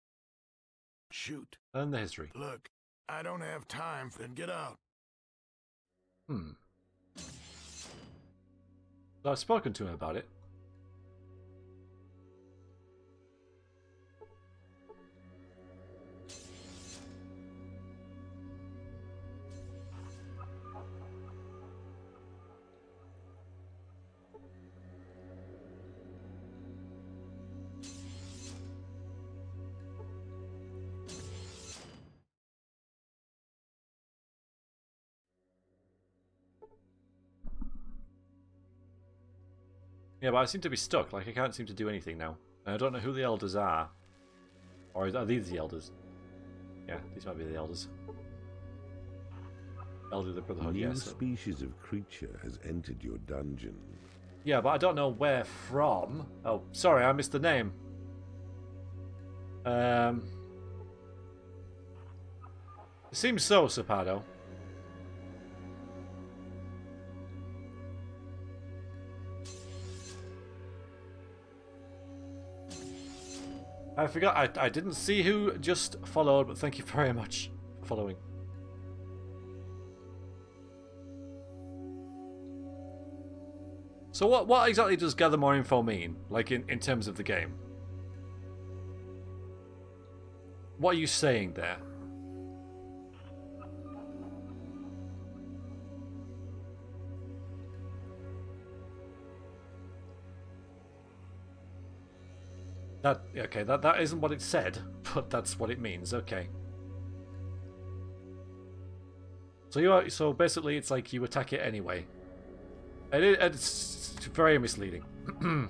Shoot. And the history. Look, I don't have time for them. Get out. Hmm. I've spoken to him about it. Yeah, but I seem to be stuck. Like, I can't seem to do anything now. And I don't know who the elders are. Or are these the elders? Yeah, these might be the elders. Elder of the A Brotherhood, new yes. species of creature has entered your dungeon. Yeah, but I don't know where from. Oh, sorry, I missed the name. Um. It seems so, Sapado. I forgot. I, I didn't see who just followed, but thank you very much for following. So what what exactly does gather more info mean? Like in, in terms of the game? What are you saying there? That okay, that that isn't what it said, but that's what it means. Okay. So you are so basically it's like you attack it anyway. It is, it's very misleading.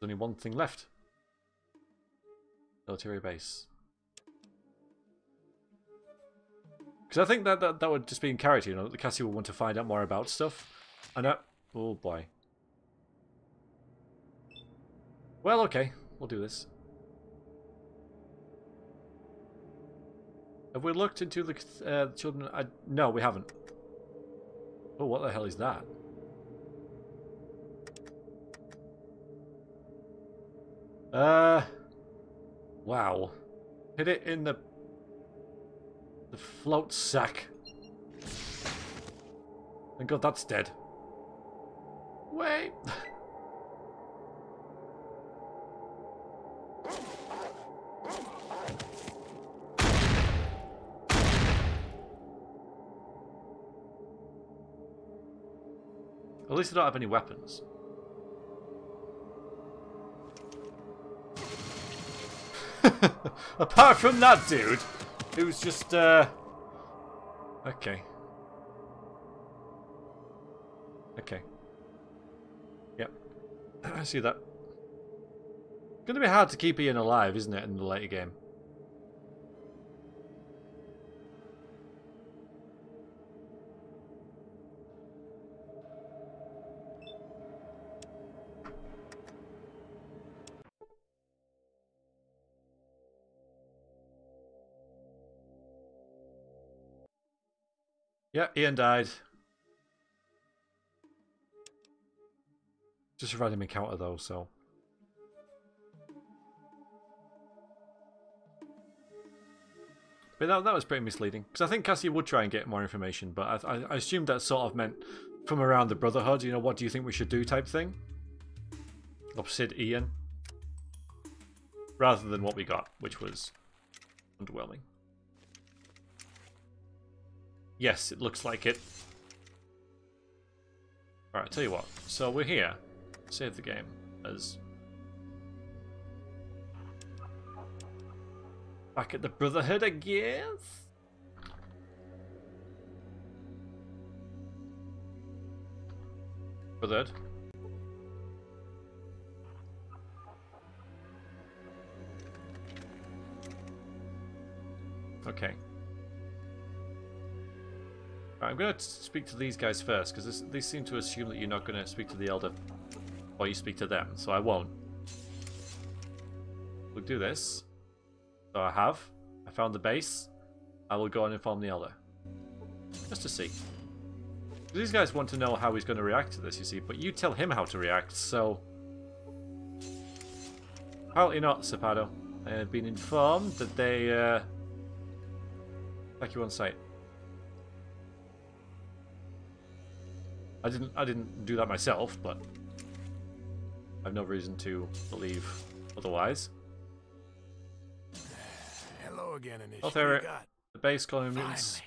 There's only one thing left. Military base. Because I think that, that that would just be in character, you know, the Cassie will want to find out more about stuff. And uh, oh boy. Well, okay, we'll do this. Have we looked into the uh, children? I, no, we haven't. Oh, what the hell is that? Uh, wow. Hit it in the the float sack. Thank God that's dead. Wait. At least I don't have any weapons. Apart from that dude, who's just, uh... Okay. Okay. Yep. I see that. It's Gonna be hard to keep Ian alive, isn't it, in the later game? Yeah, Ian died. Just a random encounter though, so. But that, that was pretty misleading. Because I think Cassie would try and get more information, but I, I, I assumed that sort of meant from around the Brotherhood, you know, what do you think we should do type thing? Opposite Ian. Rather than what we got, which was underwhelming. Yes, it looks like it. Alright, tell you what. So we're here. Save the game as back at the Brotherhood, I guess. Brotherhood. Okay. Right, I'm going to speak to these guys first, because they seem to assume that you're not going to speak to the Elder, or you speak to them, so I won't. We'll do this. So I have. I found the base. I will go and inform the Elder. Just to see. These guys want to know how he's going to react to this, you see, but you tell him how to react, so... Apparently not, Sapado. I have been informed that they, uh... Attack you on sight. I didn't I didn't do that myself, but I have no reason to believe otherwise. Hello again, Anish. Oh, it- The base colony mutants. Finally.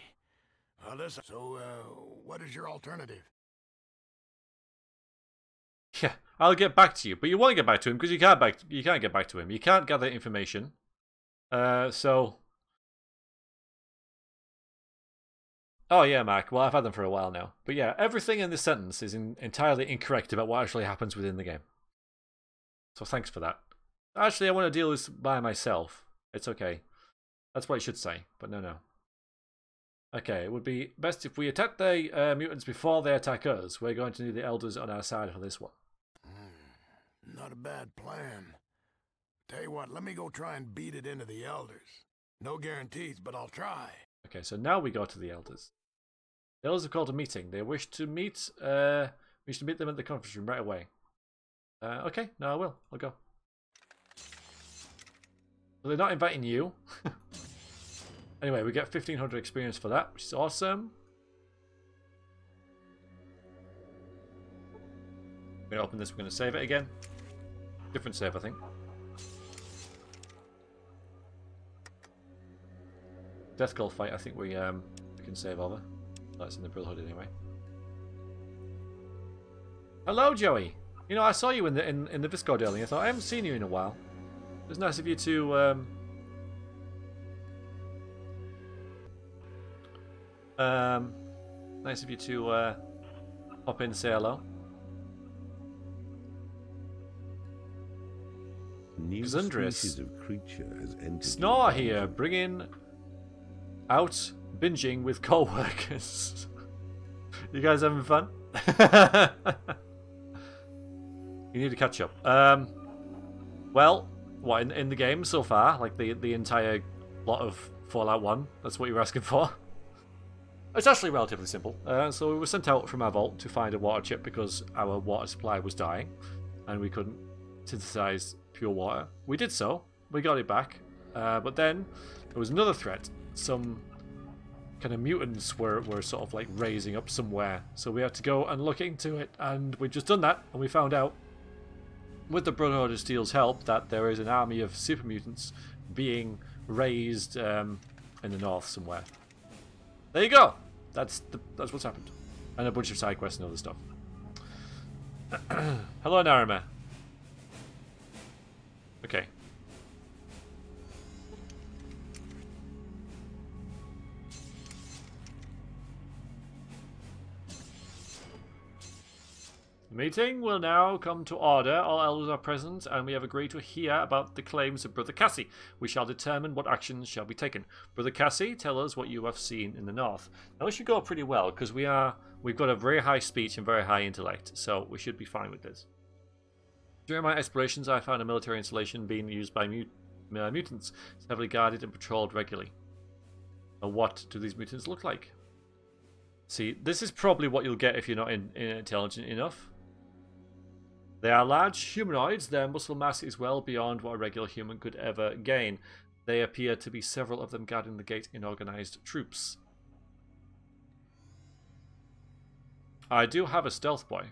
Well, listen, so, uh, what is your alternative? Yeah, I'll get back to you, but you want to get back to him because you can't back you can't get back to him. You can't gather information. Uh, so. Oh yeah, Mark. Well, I've had them for a while now, but yeah, everything in this sentence is in, entirely incorrect about what actually happens within the game. So thanks for that. Actually, I want to deal with this by myself. It's okay. That's what I should say, but no, no. Okay, it would be best if we attack the uh, mutants before they attack us. We're going to need the elders on our side for this one. Hmm, not a bad plan. Tell you what, let me go try and beat it into the elders. No guarantees, but I'll try. Okay, so now we go to the elders. The elders have called a meeting. They wish to meet. Uh, we should meet them in the conference room right away. Uh, okay, no, I will. I'll go. They're not inviting you. anyway, we get 1500 experience for that, which is awesome. We're gonna open this. We're gonna save it again. Different save, I think. Deathclaw fight. I think we um we can save over. That's in the Brotherhood anyway. Hello, Joey. You know, I saw you in the in, in the Discord earlier. I thought I haven't seen you in a while. It was nice of you to um, um nice of you to uh, hop in and say hello. New Xandris. species of creature has entered. Snore here, bringing out binging with co-workers. you guys having fun? you need to catch up. Um, well, what in, in the game so far? Like the the entire lot of Fallout One? That's what you're asking for. It's actually relatively simple. Uh, so we were sent out from our vault to find a water chip because our water supply was dying, and we couldn't synthesize pure water. We did so. We got it back. Uh, but then there was another threat. Some kind of mutants were, were sort of like raising up somewhere. So we had to go and look into it. And we've just done that. And we found out, with the Brotherhood of Steel's help, that there is an army of super mutants being raised um, in the north somewhere. There you go. That's the, that's what's happened. And a bunch of side quests and other stuff. Hello, Narima. Okay. The meeting will now come to order. All elders are present, and we have agreed to hear about the claims of Brother Cassie. We shall determine what actions shall be taken. Brother Cassie, tell us what you have seen in the north. Now, this should go pretty well, because we are we've got a very high speech and very high intellect, so we should be fine with this. During my explorations, I found a military installation being used by mut uh, mutants. It's heavily guarded and patrolled regularly. Now, what do these mutants look like? See, this is probably what you'll get if you're not in, in intelligent enough. They are large humanoids. Their muscle mass is well beyond what a regular human could ever gain. They appear to be several of them guarding the gate in organized troops. I do have a stealth boy.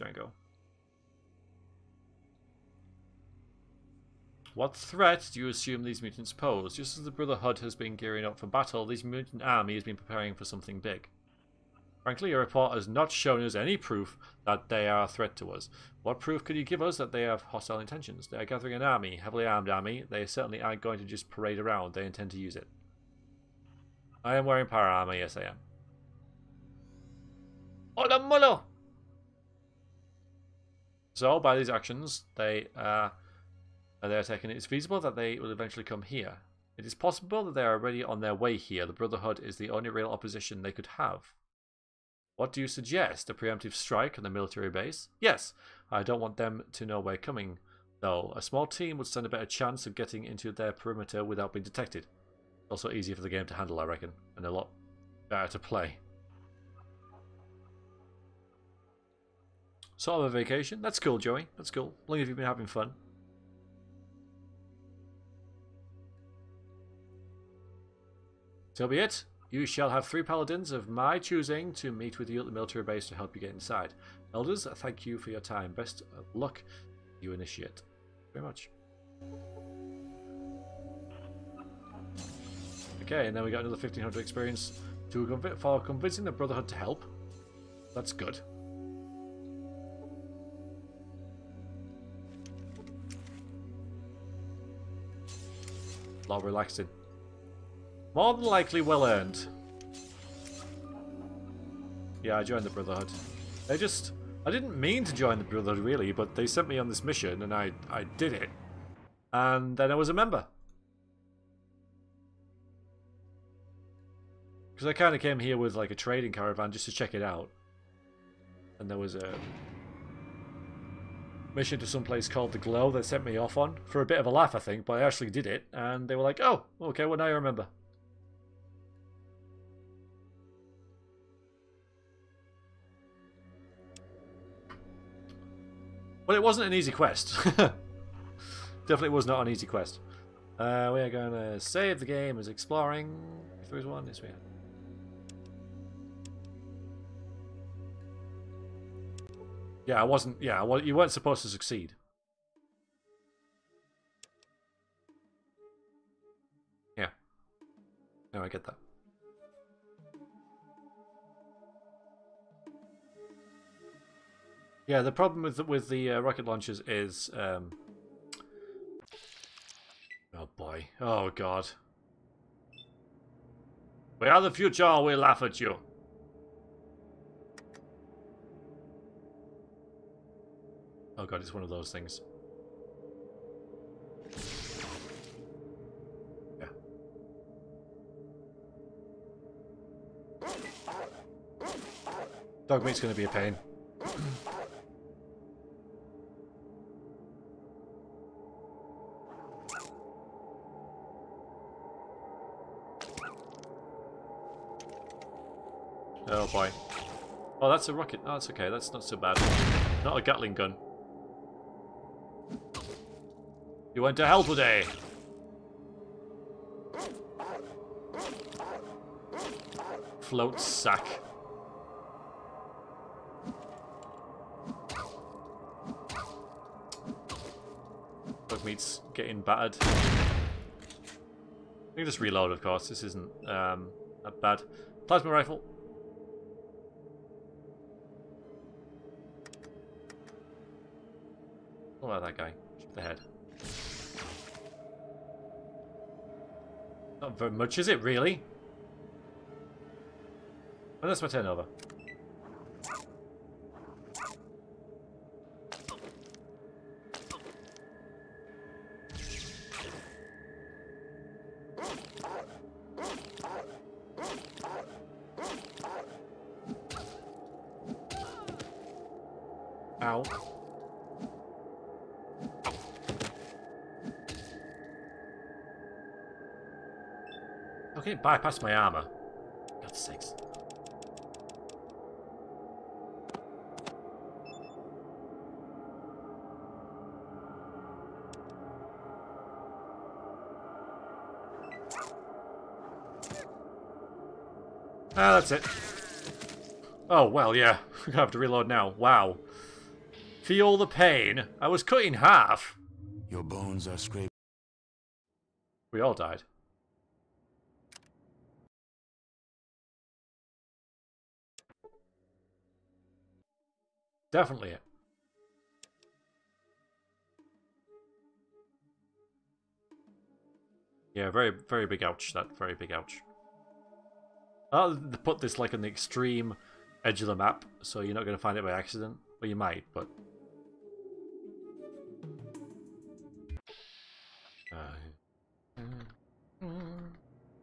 Django. What threat do you assume these mutants pose? Just as the Brotherhood has been gearing up for battle, this mutant army has been preparing for something big. Frankly, your report has not shown us any proof that they are a threat to us. What proof could you give us that they have hostile intentions? They are gathering an army, heavily armed army. They certainly aren't going to just parade around. They intend to use it. I am wearing power armor, yes I am. Hola mulo! So, by these actions, they uh, they are taken. It's feasible that they will eventually come here. It is possible that they are already on their way here. The Brotherhood is the only real opposition they could have. What do you suggest? A preemptive strike on the military base? Yes. I don't want them to know we're coming, though. A small team would stand a better chance of getting into their perimeter without being detected. Also easier for the game to handle, I reckon, and a lot better to play. Sort of a vacation. That's cool, Joey. That's cool. Long as you've been having fun. So be it. You shall have three paladins of my choosing to meet with you at the military base to help you get inside. Elders, thank you for your time. Best of luck, you initiate. Very much. Okay, and then we got another 1500 experience to conv for convincing the Brotherhood to help. That's good. A lot relaxing. More than likely well earned. Yeah, I joined the Brotherhood. They just... I didn't mean to join the Brotherhood, really, but they sent me on this mission, and I, I did it. And then I was a member. Because I kind of came here with, like, a trading caravan just to check it out. And there was a mission to some place called The Glow that sent me off on. For a bit of a laugh, I think, but I actually did it. And they were like, oh, okay, well, now you remember. Well, it wasn't an easy quest. Definitely was not an easy quest. Uh, we are going to save the game as exploring. If there is one, yes we are. Yeah, I wasn't. Yeah, well, you weren't supposed to succeed. Yeah. No, I get that. Yeah, the problem with the, with the uh, rocket launchers is, um... oh boy, oh god. We are the future. We laugh at you. Oh god, it's one of those things. Yeah. Dogmeat's to be a pain. Boy. Oh, that's a rocket. Oh, that's okay. That's not so bad. Not a Gatling gun. You went to hell today. Float sack. Dogmeat's getting battered. You can just reload, of course. This isn't um, that bad. Plasma rifle. What about that guy? The head. Not very much, is it, really? Well, that's my turnover. Ow. Okay, bypass my armor. God's sakes. Ah, that's it. Oh, well, yeah. We're gonna have to reload now. Wow. Feel the pain. I was cut in half. Your bones are scraped. We all died. Definitely it. Yeah, very, very big ouch. That very big ouch. I'll put this like on the extreme edge of the map, so you're not going to find it by accident. Well, you might, but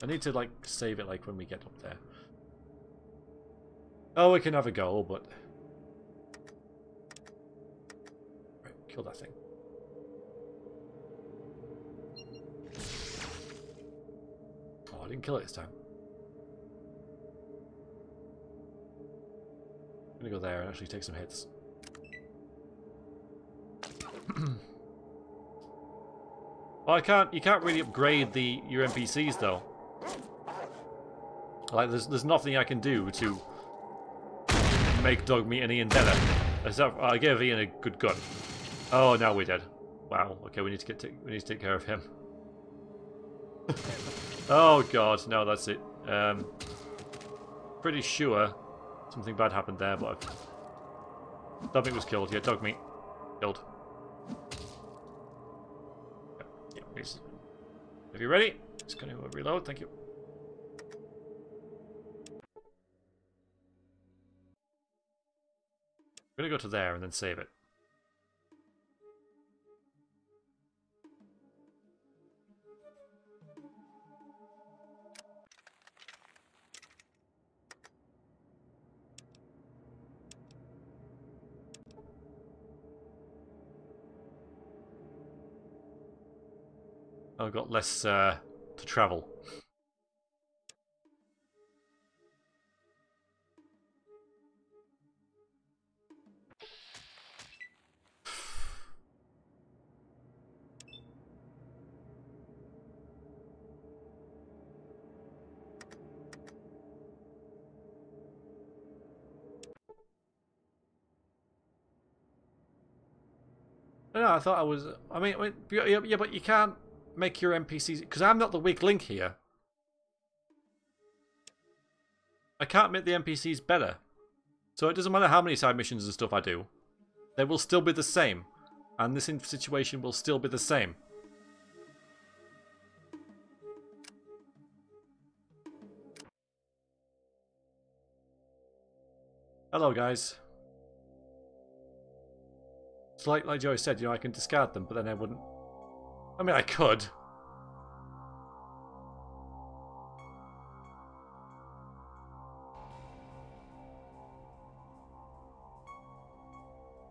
I need to like save it like when we get up there. Oh, we can have a go, but kill that thing. Oh, I didn't kill it this time. I'm gonna go there and actually take some hits. Well, I can't. You can't really upgrade the your NPCs though. Like, there's there's nothing I can do to make Dogmeat and Ian better. Except I gave Ian a good gun. Oh, now we're dead. Wow. Okay, we need to get to, we need to take care of him. oh God, no, that's it. Um, pretty sure something bad happened there, but I've... Dogmeat was killed. Yeah, Dogmeat killed. Please. If you're ready, just gonna reload, thank you. I'm gonna go to there and then save it. I've got less uh, to travel. No, I thought I was. I mean, yeah, but you can't make your NPCs... Because I'm not the weak link here. I can't make the NPCs better. So it doesn't matter how many side missions and stuff I do. They will still be the same. And this situation will still be the same. Hello, guys. It's like, like Joey said, you know, I can discard them, but then I wouldn't I mean, I could.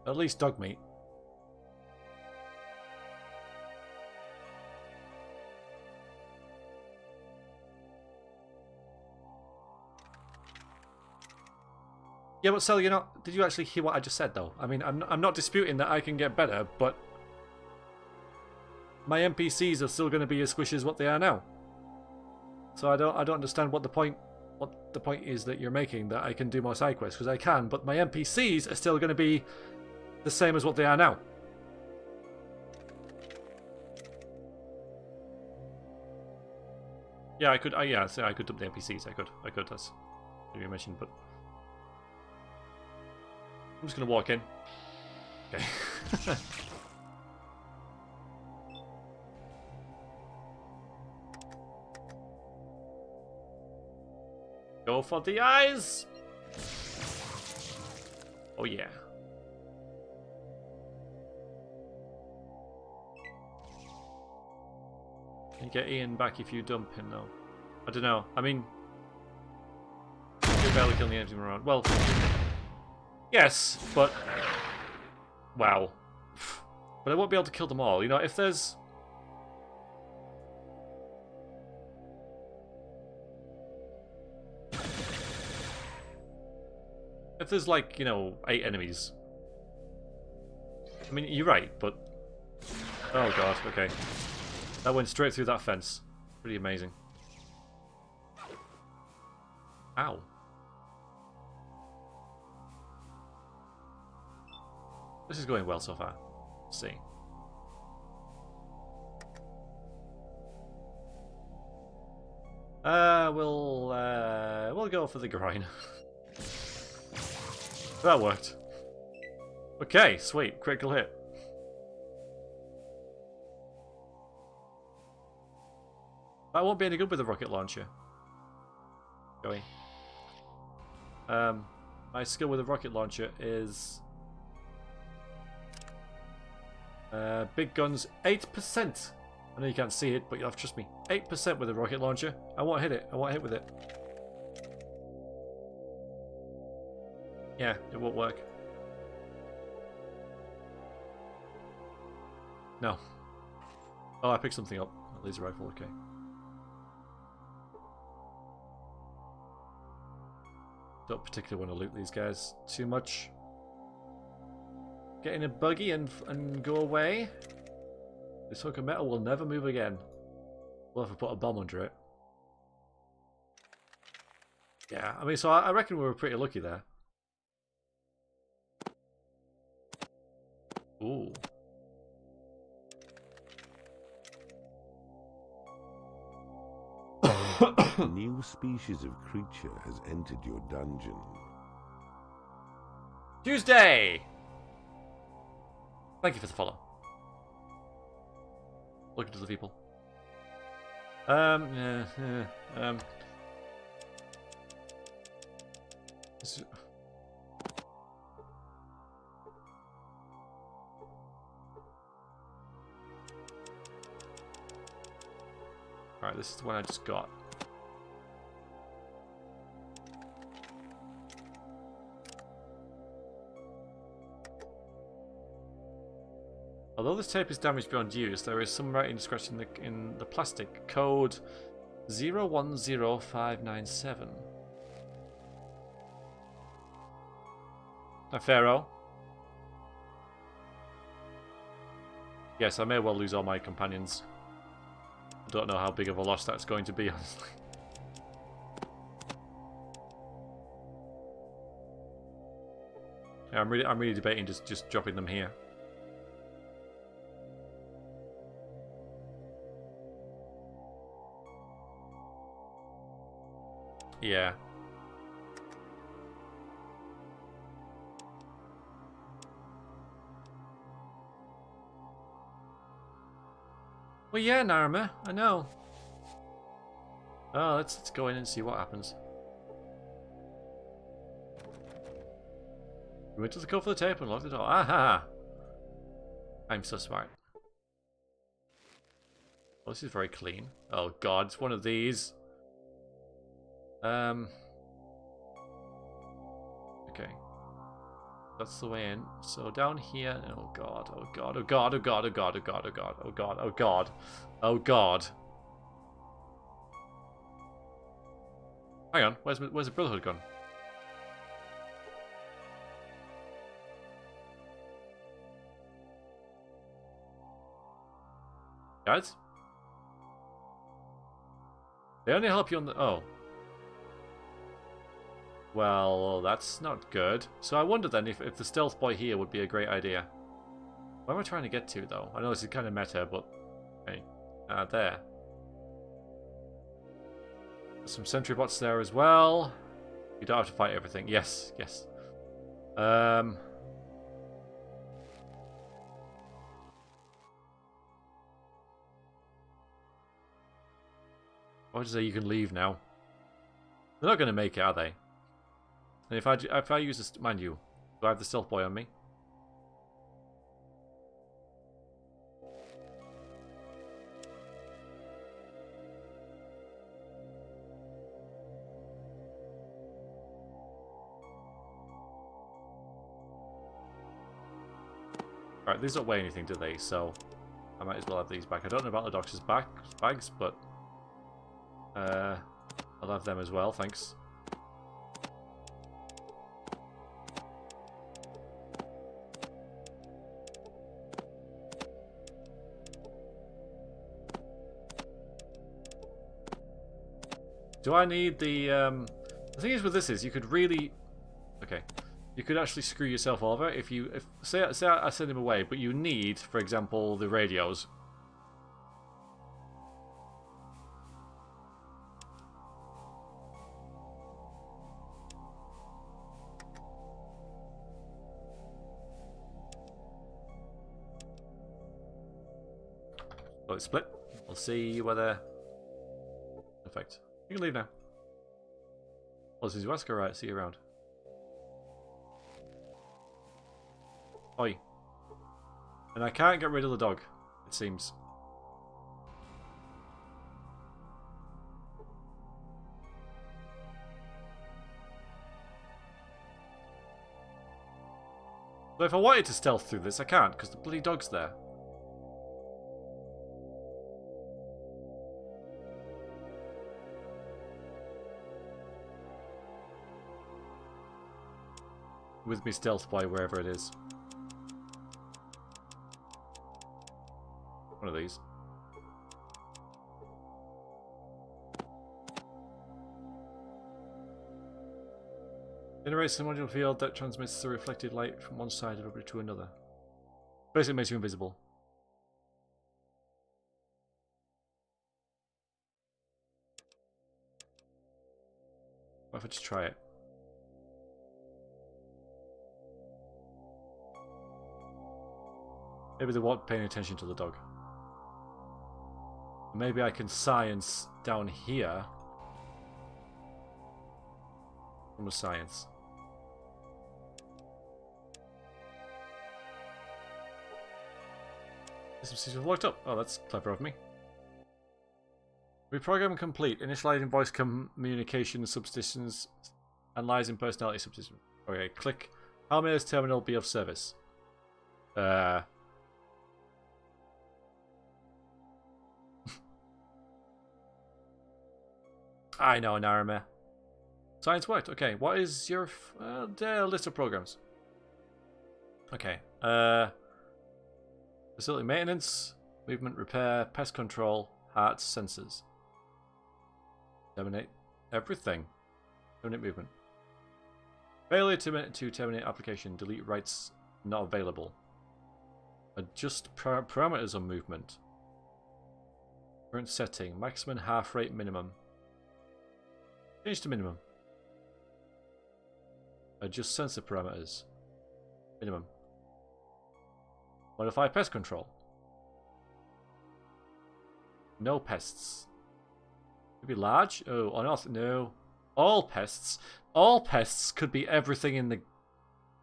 At least Dogmeat. Yeah, but Sel, you're not. Did you actually hear what I just said, though? I mean, I'm I'm not disputing that I can get better, but my NPCs are still going to be as squishy as what they are now. So I don't I don't understand what the point what the point is that you're making that I can do more side quests because I can, but my NPCs are still going to be the same as what they are now. Yeah, I could. Uh, yeah, so I could dump the NPCs. I could. I could. That's what you mentioned, but I'm just gonna walk in. Okay. Go for the eyes! Oh yeah. Can you get Ian back if you dump him though? I don't know. I mean... You're barely killing the engine around. Well... Yes, but... wow. But I won't be able to kill them all. You know, if there's... If there's like, you know, eight enemies. I mean, you're right, but... Oh god, okay. That went straight through that fence. Pretty amazing. Ow. This is going well so far. Let's see. Uh, we'll, uh, we'll go for the groin. that worked. Okay, sweet. Critical hit. That won't be any good with a rocket launcher. Going. Um, my skill with a rocket launcher is uh, big guns 8%. I know you can't see it, but you'll have to trust me. 8% with a rocket launcher. I won't hit it. I won't hit with it. Yeah, it won't work. No. Oh, I picked something up. A laser rifle, okay. Don't particularly want to loot these guys too much. Get in a buggy and and go away. This hook of metal will never move again. We'll have to put a bomb under it. Yeah, I mean, so I, I reckon we were pretty lucky there. Ooh. A new species of creature has entered your dungeon. Tuesday! Thank you for the follow. Look to the people. Um, yeah, yeah, um. This- is the one I just got. Although this tape is damaged beyond use, there is some writing scratched in the, in the plastic. Code 010597. A Pharaoh. Yes, I may well lose all my companions. Don't know how big of a loss that's going to be, honestly. Yeah, I'm really, I'm really debating just, just dropping them here. Yeah. Well, yeah, Narma, I know. Oh, let's let's go in and see what happens. We went to the cover for the tape and locked the door. Aha! I'm so smart. Well, this is very clean. Oh god, it's one of these. Um. That's the way in. So down here. Oh god. Oh god. Oh god. Oh god. Oh god. Oh god. Oh god. Oh god. Oh god. Oh god. Hang on. Where's where's the Brotherhood gone? Guys? They only help you on the... Oh. Well, that's not good. So I wonder then if, if the stealth boy here would be a great idea. Where am I trying to get to, though? I know this is kind of meta, but... Hey. Uh, there. Some sentry bots there as well. You don't have to fight everything. Yes, yes. Um... Does it say you can leave now? They're not going to make it, are they? And if I if I use this, mind you, do I have the stealth boy on me? Alright, these don't weigh anything, do they? So I might as well have these back. I don't know about the doctor's back bags, but uh, I'll have them as well, thanks. Do I need the... Um... The thing is with this is you could really... Okay. You could actually screw yourself over if you... if Say, say I send him away, but you need, for example, the radios. It's split. We'll see whether... Perfect. You can leave now. Well, this is Wesker, right? See you around. Oi. And I can't get rid of the dog, it seems. But if I wanted to stealth through this, I can't, because the bloody dog's there. With me stealth by wherever it is. One of these. Generates a module field that transmits the reflected light from one side of it to another. Basically makes you invisible. What if I just try it? Maybe they weren't paying attention to the dog. Maybe I can science down here. From the science. This is locked up. Oh, that's clever of me. Reprogram complete. Initializing voice communication subsystems. Analyzing personality subsystems. Okay, click. How may this terminal be of service? Uh, I know, Narame. Science worked. Okay, what is your uh, list of programs? Okay. Uh, facility maintenance, movement repair, pest control, hearts, sensors. Terminate everything. Terminate movement. Failure to, to terminate application. Delete rights not available. Adjust par parameters on movement. Current setting. Maximum half rate minimum. Change to minimum. Adjust sensor parameters. Minimum. Modify pest control. No pests. Could be large? Oh, on Earth, No. All pests. All pests could be everything in the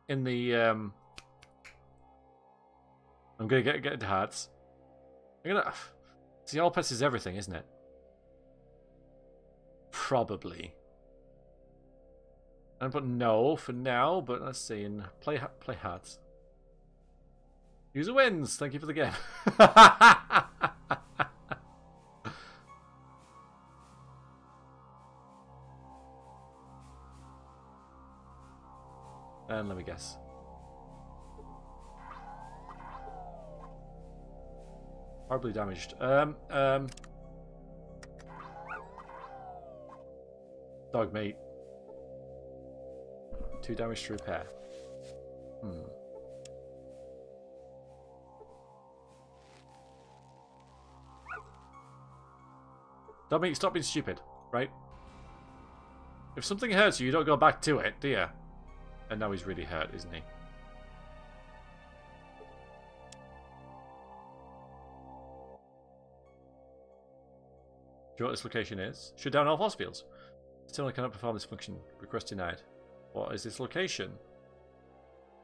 in the um I'm gonna get get into hearts. I'm gonna see all pests is everything, isn't it? Probably. And put no for now, but let's see. Play play hearts. User wins. Thank you for the game. and let me guess. Horribly damaged. Um, um, Dogmeat. Two damage to repair. Hmm. Dogmeat, stop being stupid, right? If something hurts you, you don't go back to it, do you? And now he's really hurt, isn't he? Do you know what this location is? Shut down all force fields. Still I cannot perform this function. Request denied. What is this location?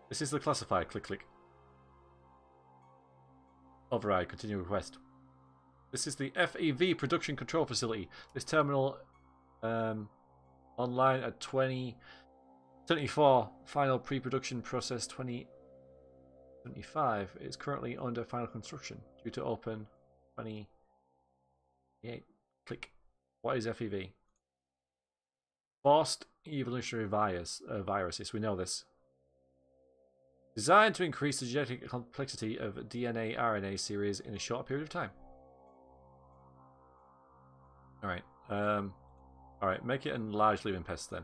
This is the classifier. Click, click. Override. Continue request. This is the FEV production control facility. This terminal um, online at 20... 74. Final pre-production process 20... 75 is currently under final construction due to open 28. Click. What is FEV? Forced evolutionary virus, uh, viruses. We know this. Designed to increase the genetic complexity of DNA RNA series in a short period of time. Alright. Um, Alright, make it a large living pest then.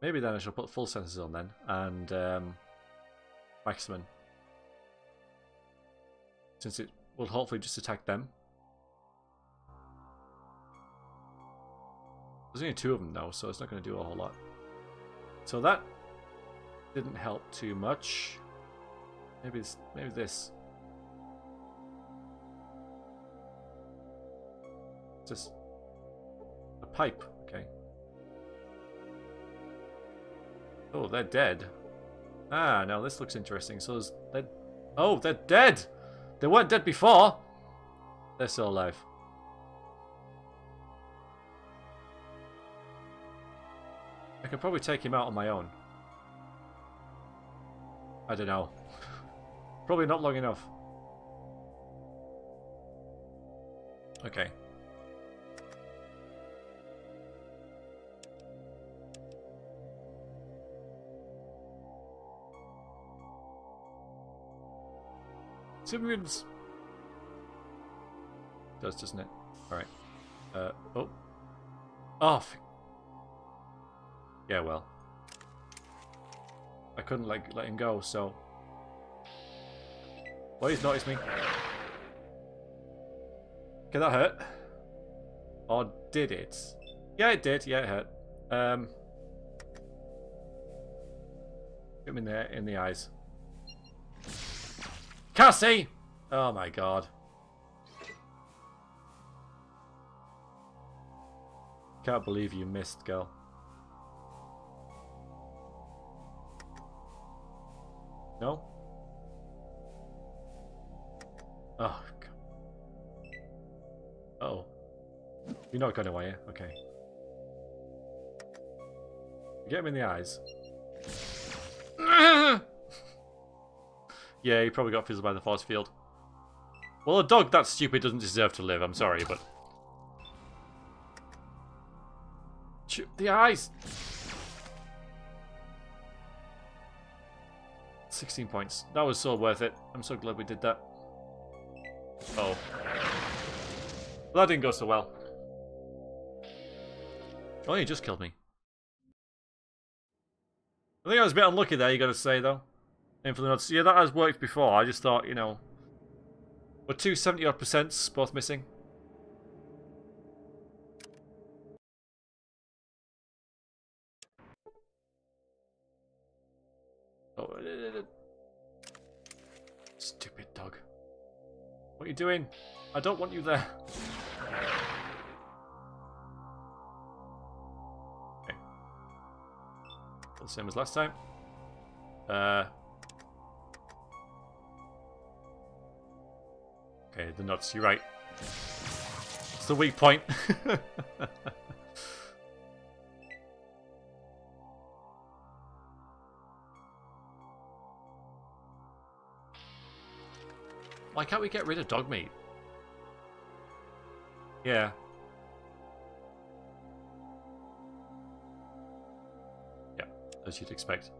Maybe then I shall put full sensors on then, and um, maximum. Since it will hopefully just attack them. There's only two of them now, so it's not going to do a whole lot. So that didn't help too much. Maybe this. maybe this. Just a pipe, okay. Oh, they're dead. Ah, now this looks interesting. So is they Oh, they're dead! They weren't dead before! They're still alive. I could probably take him out on my own. I don't know. probably not long enough. Okay. Supermutants! Does, doesn't it? Alright. Uh, oh. Oh, yeah, well. I couldn't like let him go, so. Well, he's noticed me. Okay, that hurt. Or did it? Yeah, it did. Yeah, it hurt. Um, Hit him in there, in the eyes. Cassie! Oh my god. Can't believe you missed, girl. No? Oh, God. Oh. You're not going away, eh? okay. Get him in the eyes. Yeah, he probably got fizzled by the force field. Well, a dog that stupid doesn't deserve to live, I'm sorry, but... The eyes! 16 points. That was so worth it. I'm so glad we did that. Oh. Well, that didn't go so well. Oh, you just killed me. I think I was a bit unlucky there, you gotta say, though. Notes. Yeah, that has worked before. I just thought, you know... We're 270 odd percent both missing. Oh, uh, stupid dog. What are you doing? I don't want you there. Okay. The same as last time. Uh. Okay, the nuts. You're right. It's the weak point. Why can't we get rid of Dogmeat? Yeah. Yeah, as you'd expect.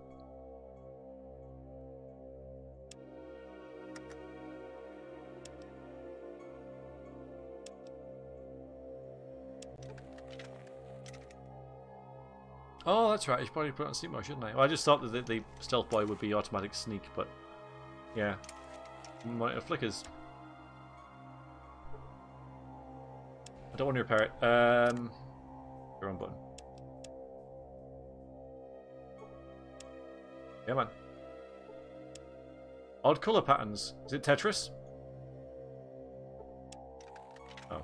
Oh, that's right. I should probably put on sleep mode, shouldn't I? Well, I just thought that the, the stealth boy would be automatic sneak, but yeah. Monitor flickers. I don't want to repair it. Um, wrong button. Yeah, man. Odd color patterns. Is it Tetris? Oh.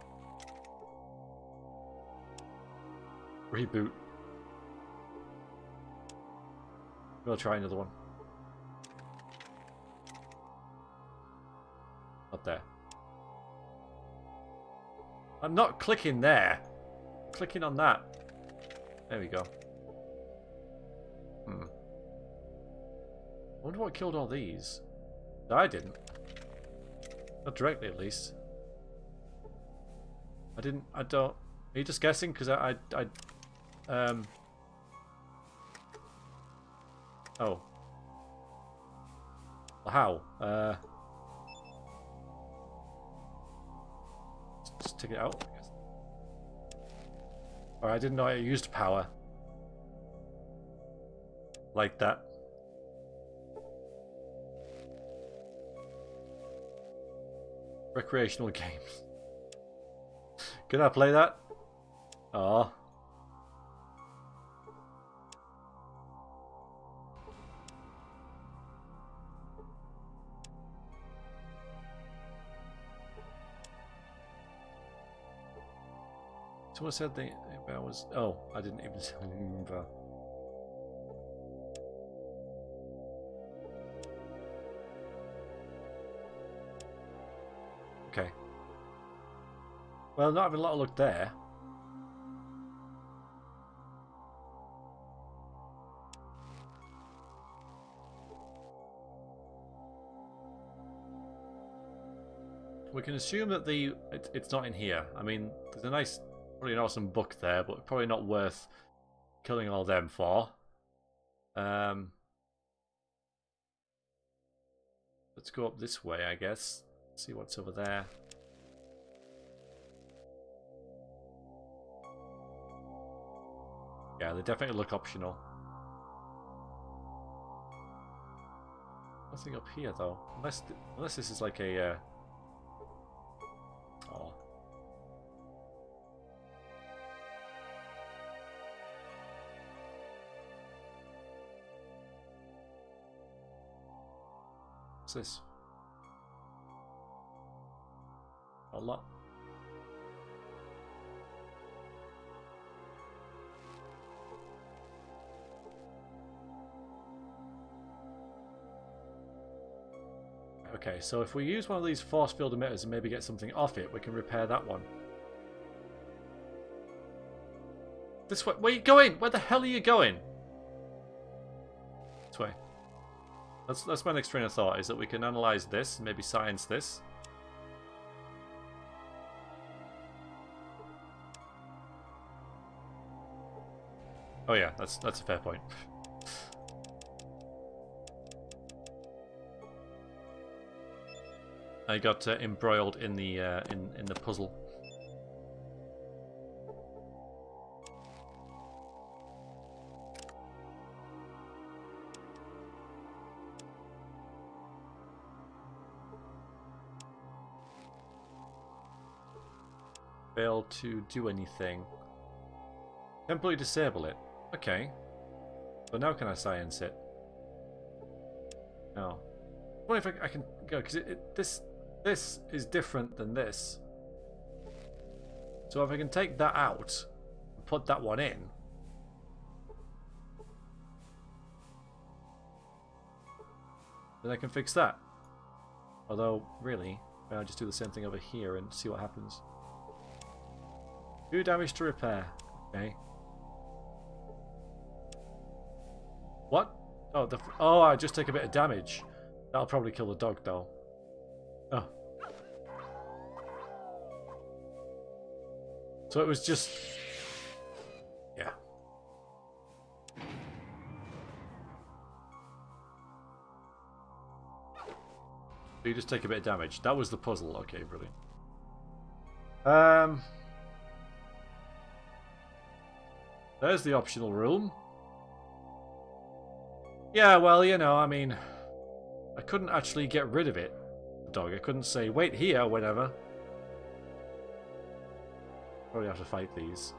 Reboot. We'll try another one. Up there. I'm not clicking there. Clicking on that. There we go. Hmm. I wonder what killed all these. I didn't. Not directly, at least. I didn't. I don't. Are you just guessing? Because I, I, I, um. Oh. How? Uh. Just take it out. I guess. I didn't know I used power. Like that. Recreational games. Can I play that? Oh. Someone said the about was. Oh, I didn't even remember. Uh, okay. Well, not having a lot of luck there. We can assume that the it, it's not in here. I mean, there's a nice, probably an awesome book there, but probably not worth killing all them for. Um, let's go up this way, I guess. See what's over there. Yeah, they definitely look optional. Nothing up here though, unless unless this is like a. Uh... What's this? A lot. Okay, so if we use one of these force field emitters and maybe get something off it, we can repair that one. This way. Where are you going? Where the hell are you going? That's, that's my next train of thought, is that we can analyze this, maybe science this. Oh yeah, that's that's a fair point. I got uh, embroiled in the uh, in in the puzzle. To do anything. Temporarily disable it. Okay. So now can I science it? No. I wonder if I, I can go because this this is different than this. So if I can take that out and put that one in. Then I can fix that. Although, really, I'll just do the same thing over here and see what happens. Do damage to repair. Okay. What? Oh, the oh, I just take a bit of damage. That'll probably kill the dog, though. Oh. So it was just... Yeah. So you just take a bit of damage. That was the puzzle. Okay, brilliant. Um... There's the optional room. Yeah, well, you know, I mean... I couldn't actually get rid of it, dog. I couldn't say, wait here, whatever. Probably have to fight these.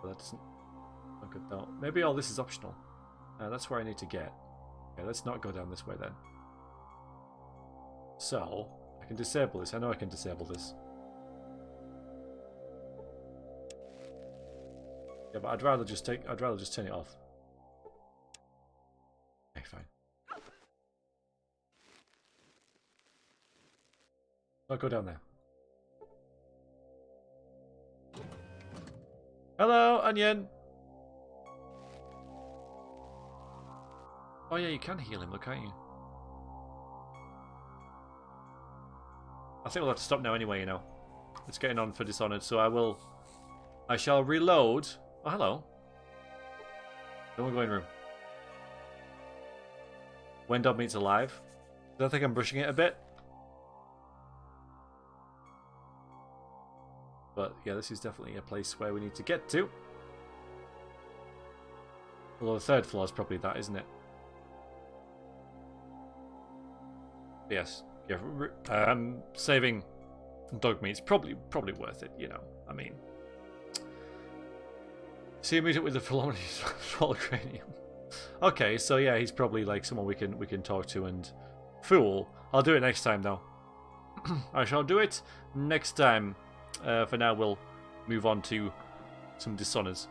But that doesn't look good though. Maybe all this is optional. Uh, that's where I need to get. Okay, let's not go down this way then. So, I can disable this. I know I can disable this. But I'd rather just take I'd rather just turn it off. Okay, fine. I'll go down there. Hello, onion. Oh yeah, you can heal him, though, can't you? I think we'll have to stop now anyway, you know. It's getting on for Dishonored, so I will... I shall reload... Oh, hello. Don't go in room. When Dogmeat's alive. Do I think I'm brushing it a bit? But yeah, this is definitely a place where we need to get to. Although the third floor is probably that, isn't it? Yes. Yeah. Um, saving Dogmeat's probably probably worth it. You know. I mean, see meet up with the Philomene cranium. Okay, so yeah, he's probably like someone we can we can talk to and fool. I'll do it next time though. I shall do it next time. Uh, for now, we'll move on to some dishonors.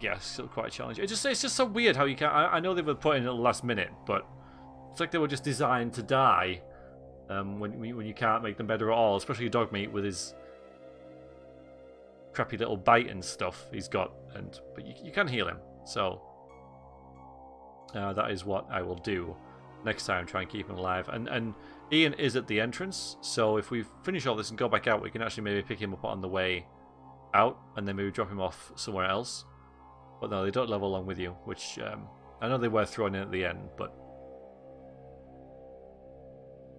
Yeah, still quite a challenge. It just it's just so weird how you can. I, I know they were put in at the last minute, but it's like they were just designed to die um, when when you can't make them better at all. Especially Dogmeat with his crappy little bite and stuff he's got, and but you, you can heal him. So uh, that is what I will do next time. Try and keep him alive. And and Ian is at the entrance, so if we finish all this and go back out, we can actually maybe pick him up on the way out, and then maybe drop him off somewhere else. But no, they don't level along with you, which um, I know they were thrown in at the end, but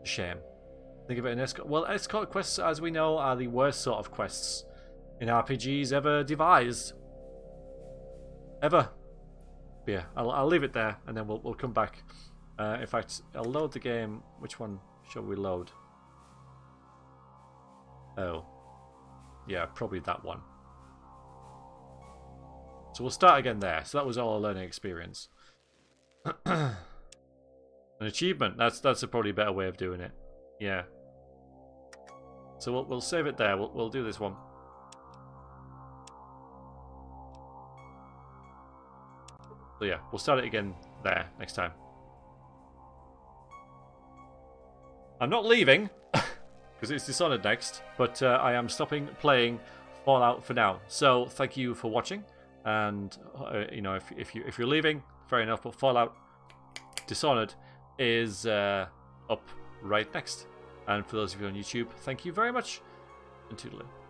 shame. Think of it in escort. Well, escort quests, as we know, are the worst sort of quests in RPGs ever devised. Ever. But yeah, I'll, I'll leave it there, and then we'll we'll come back. Uh, in fact, I'll load the game. Which one shall we load? Oh. Yeah, probably that one. So we'll start again there. So that was all a learning experience. An achievement. That's that's a probably better way of doing it. Yeah. So we'll we'll save it there. We'll we'll do this one. Yeah, we'll start it again there next time. I'm not leaving, because it's Dishonored next, but uh, I am stopping playing Fallout for now. So thank you for watching, and uh, you know if if you if you're leaving, fair enough. But Fallout Dishonored is uh, up right next. And for those of you on YouTube, thank you very much, and toodaloo.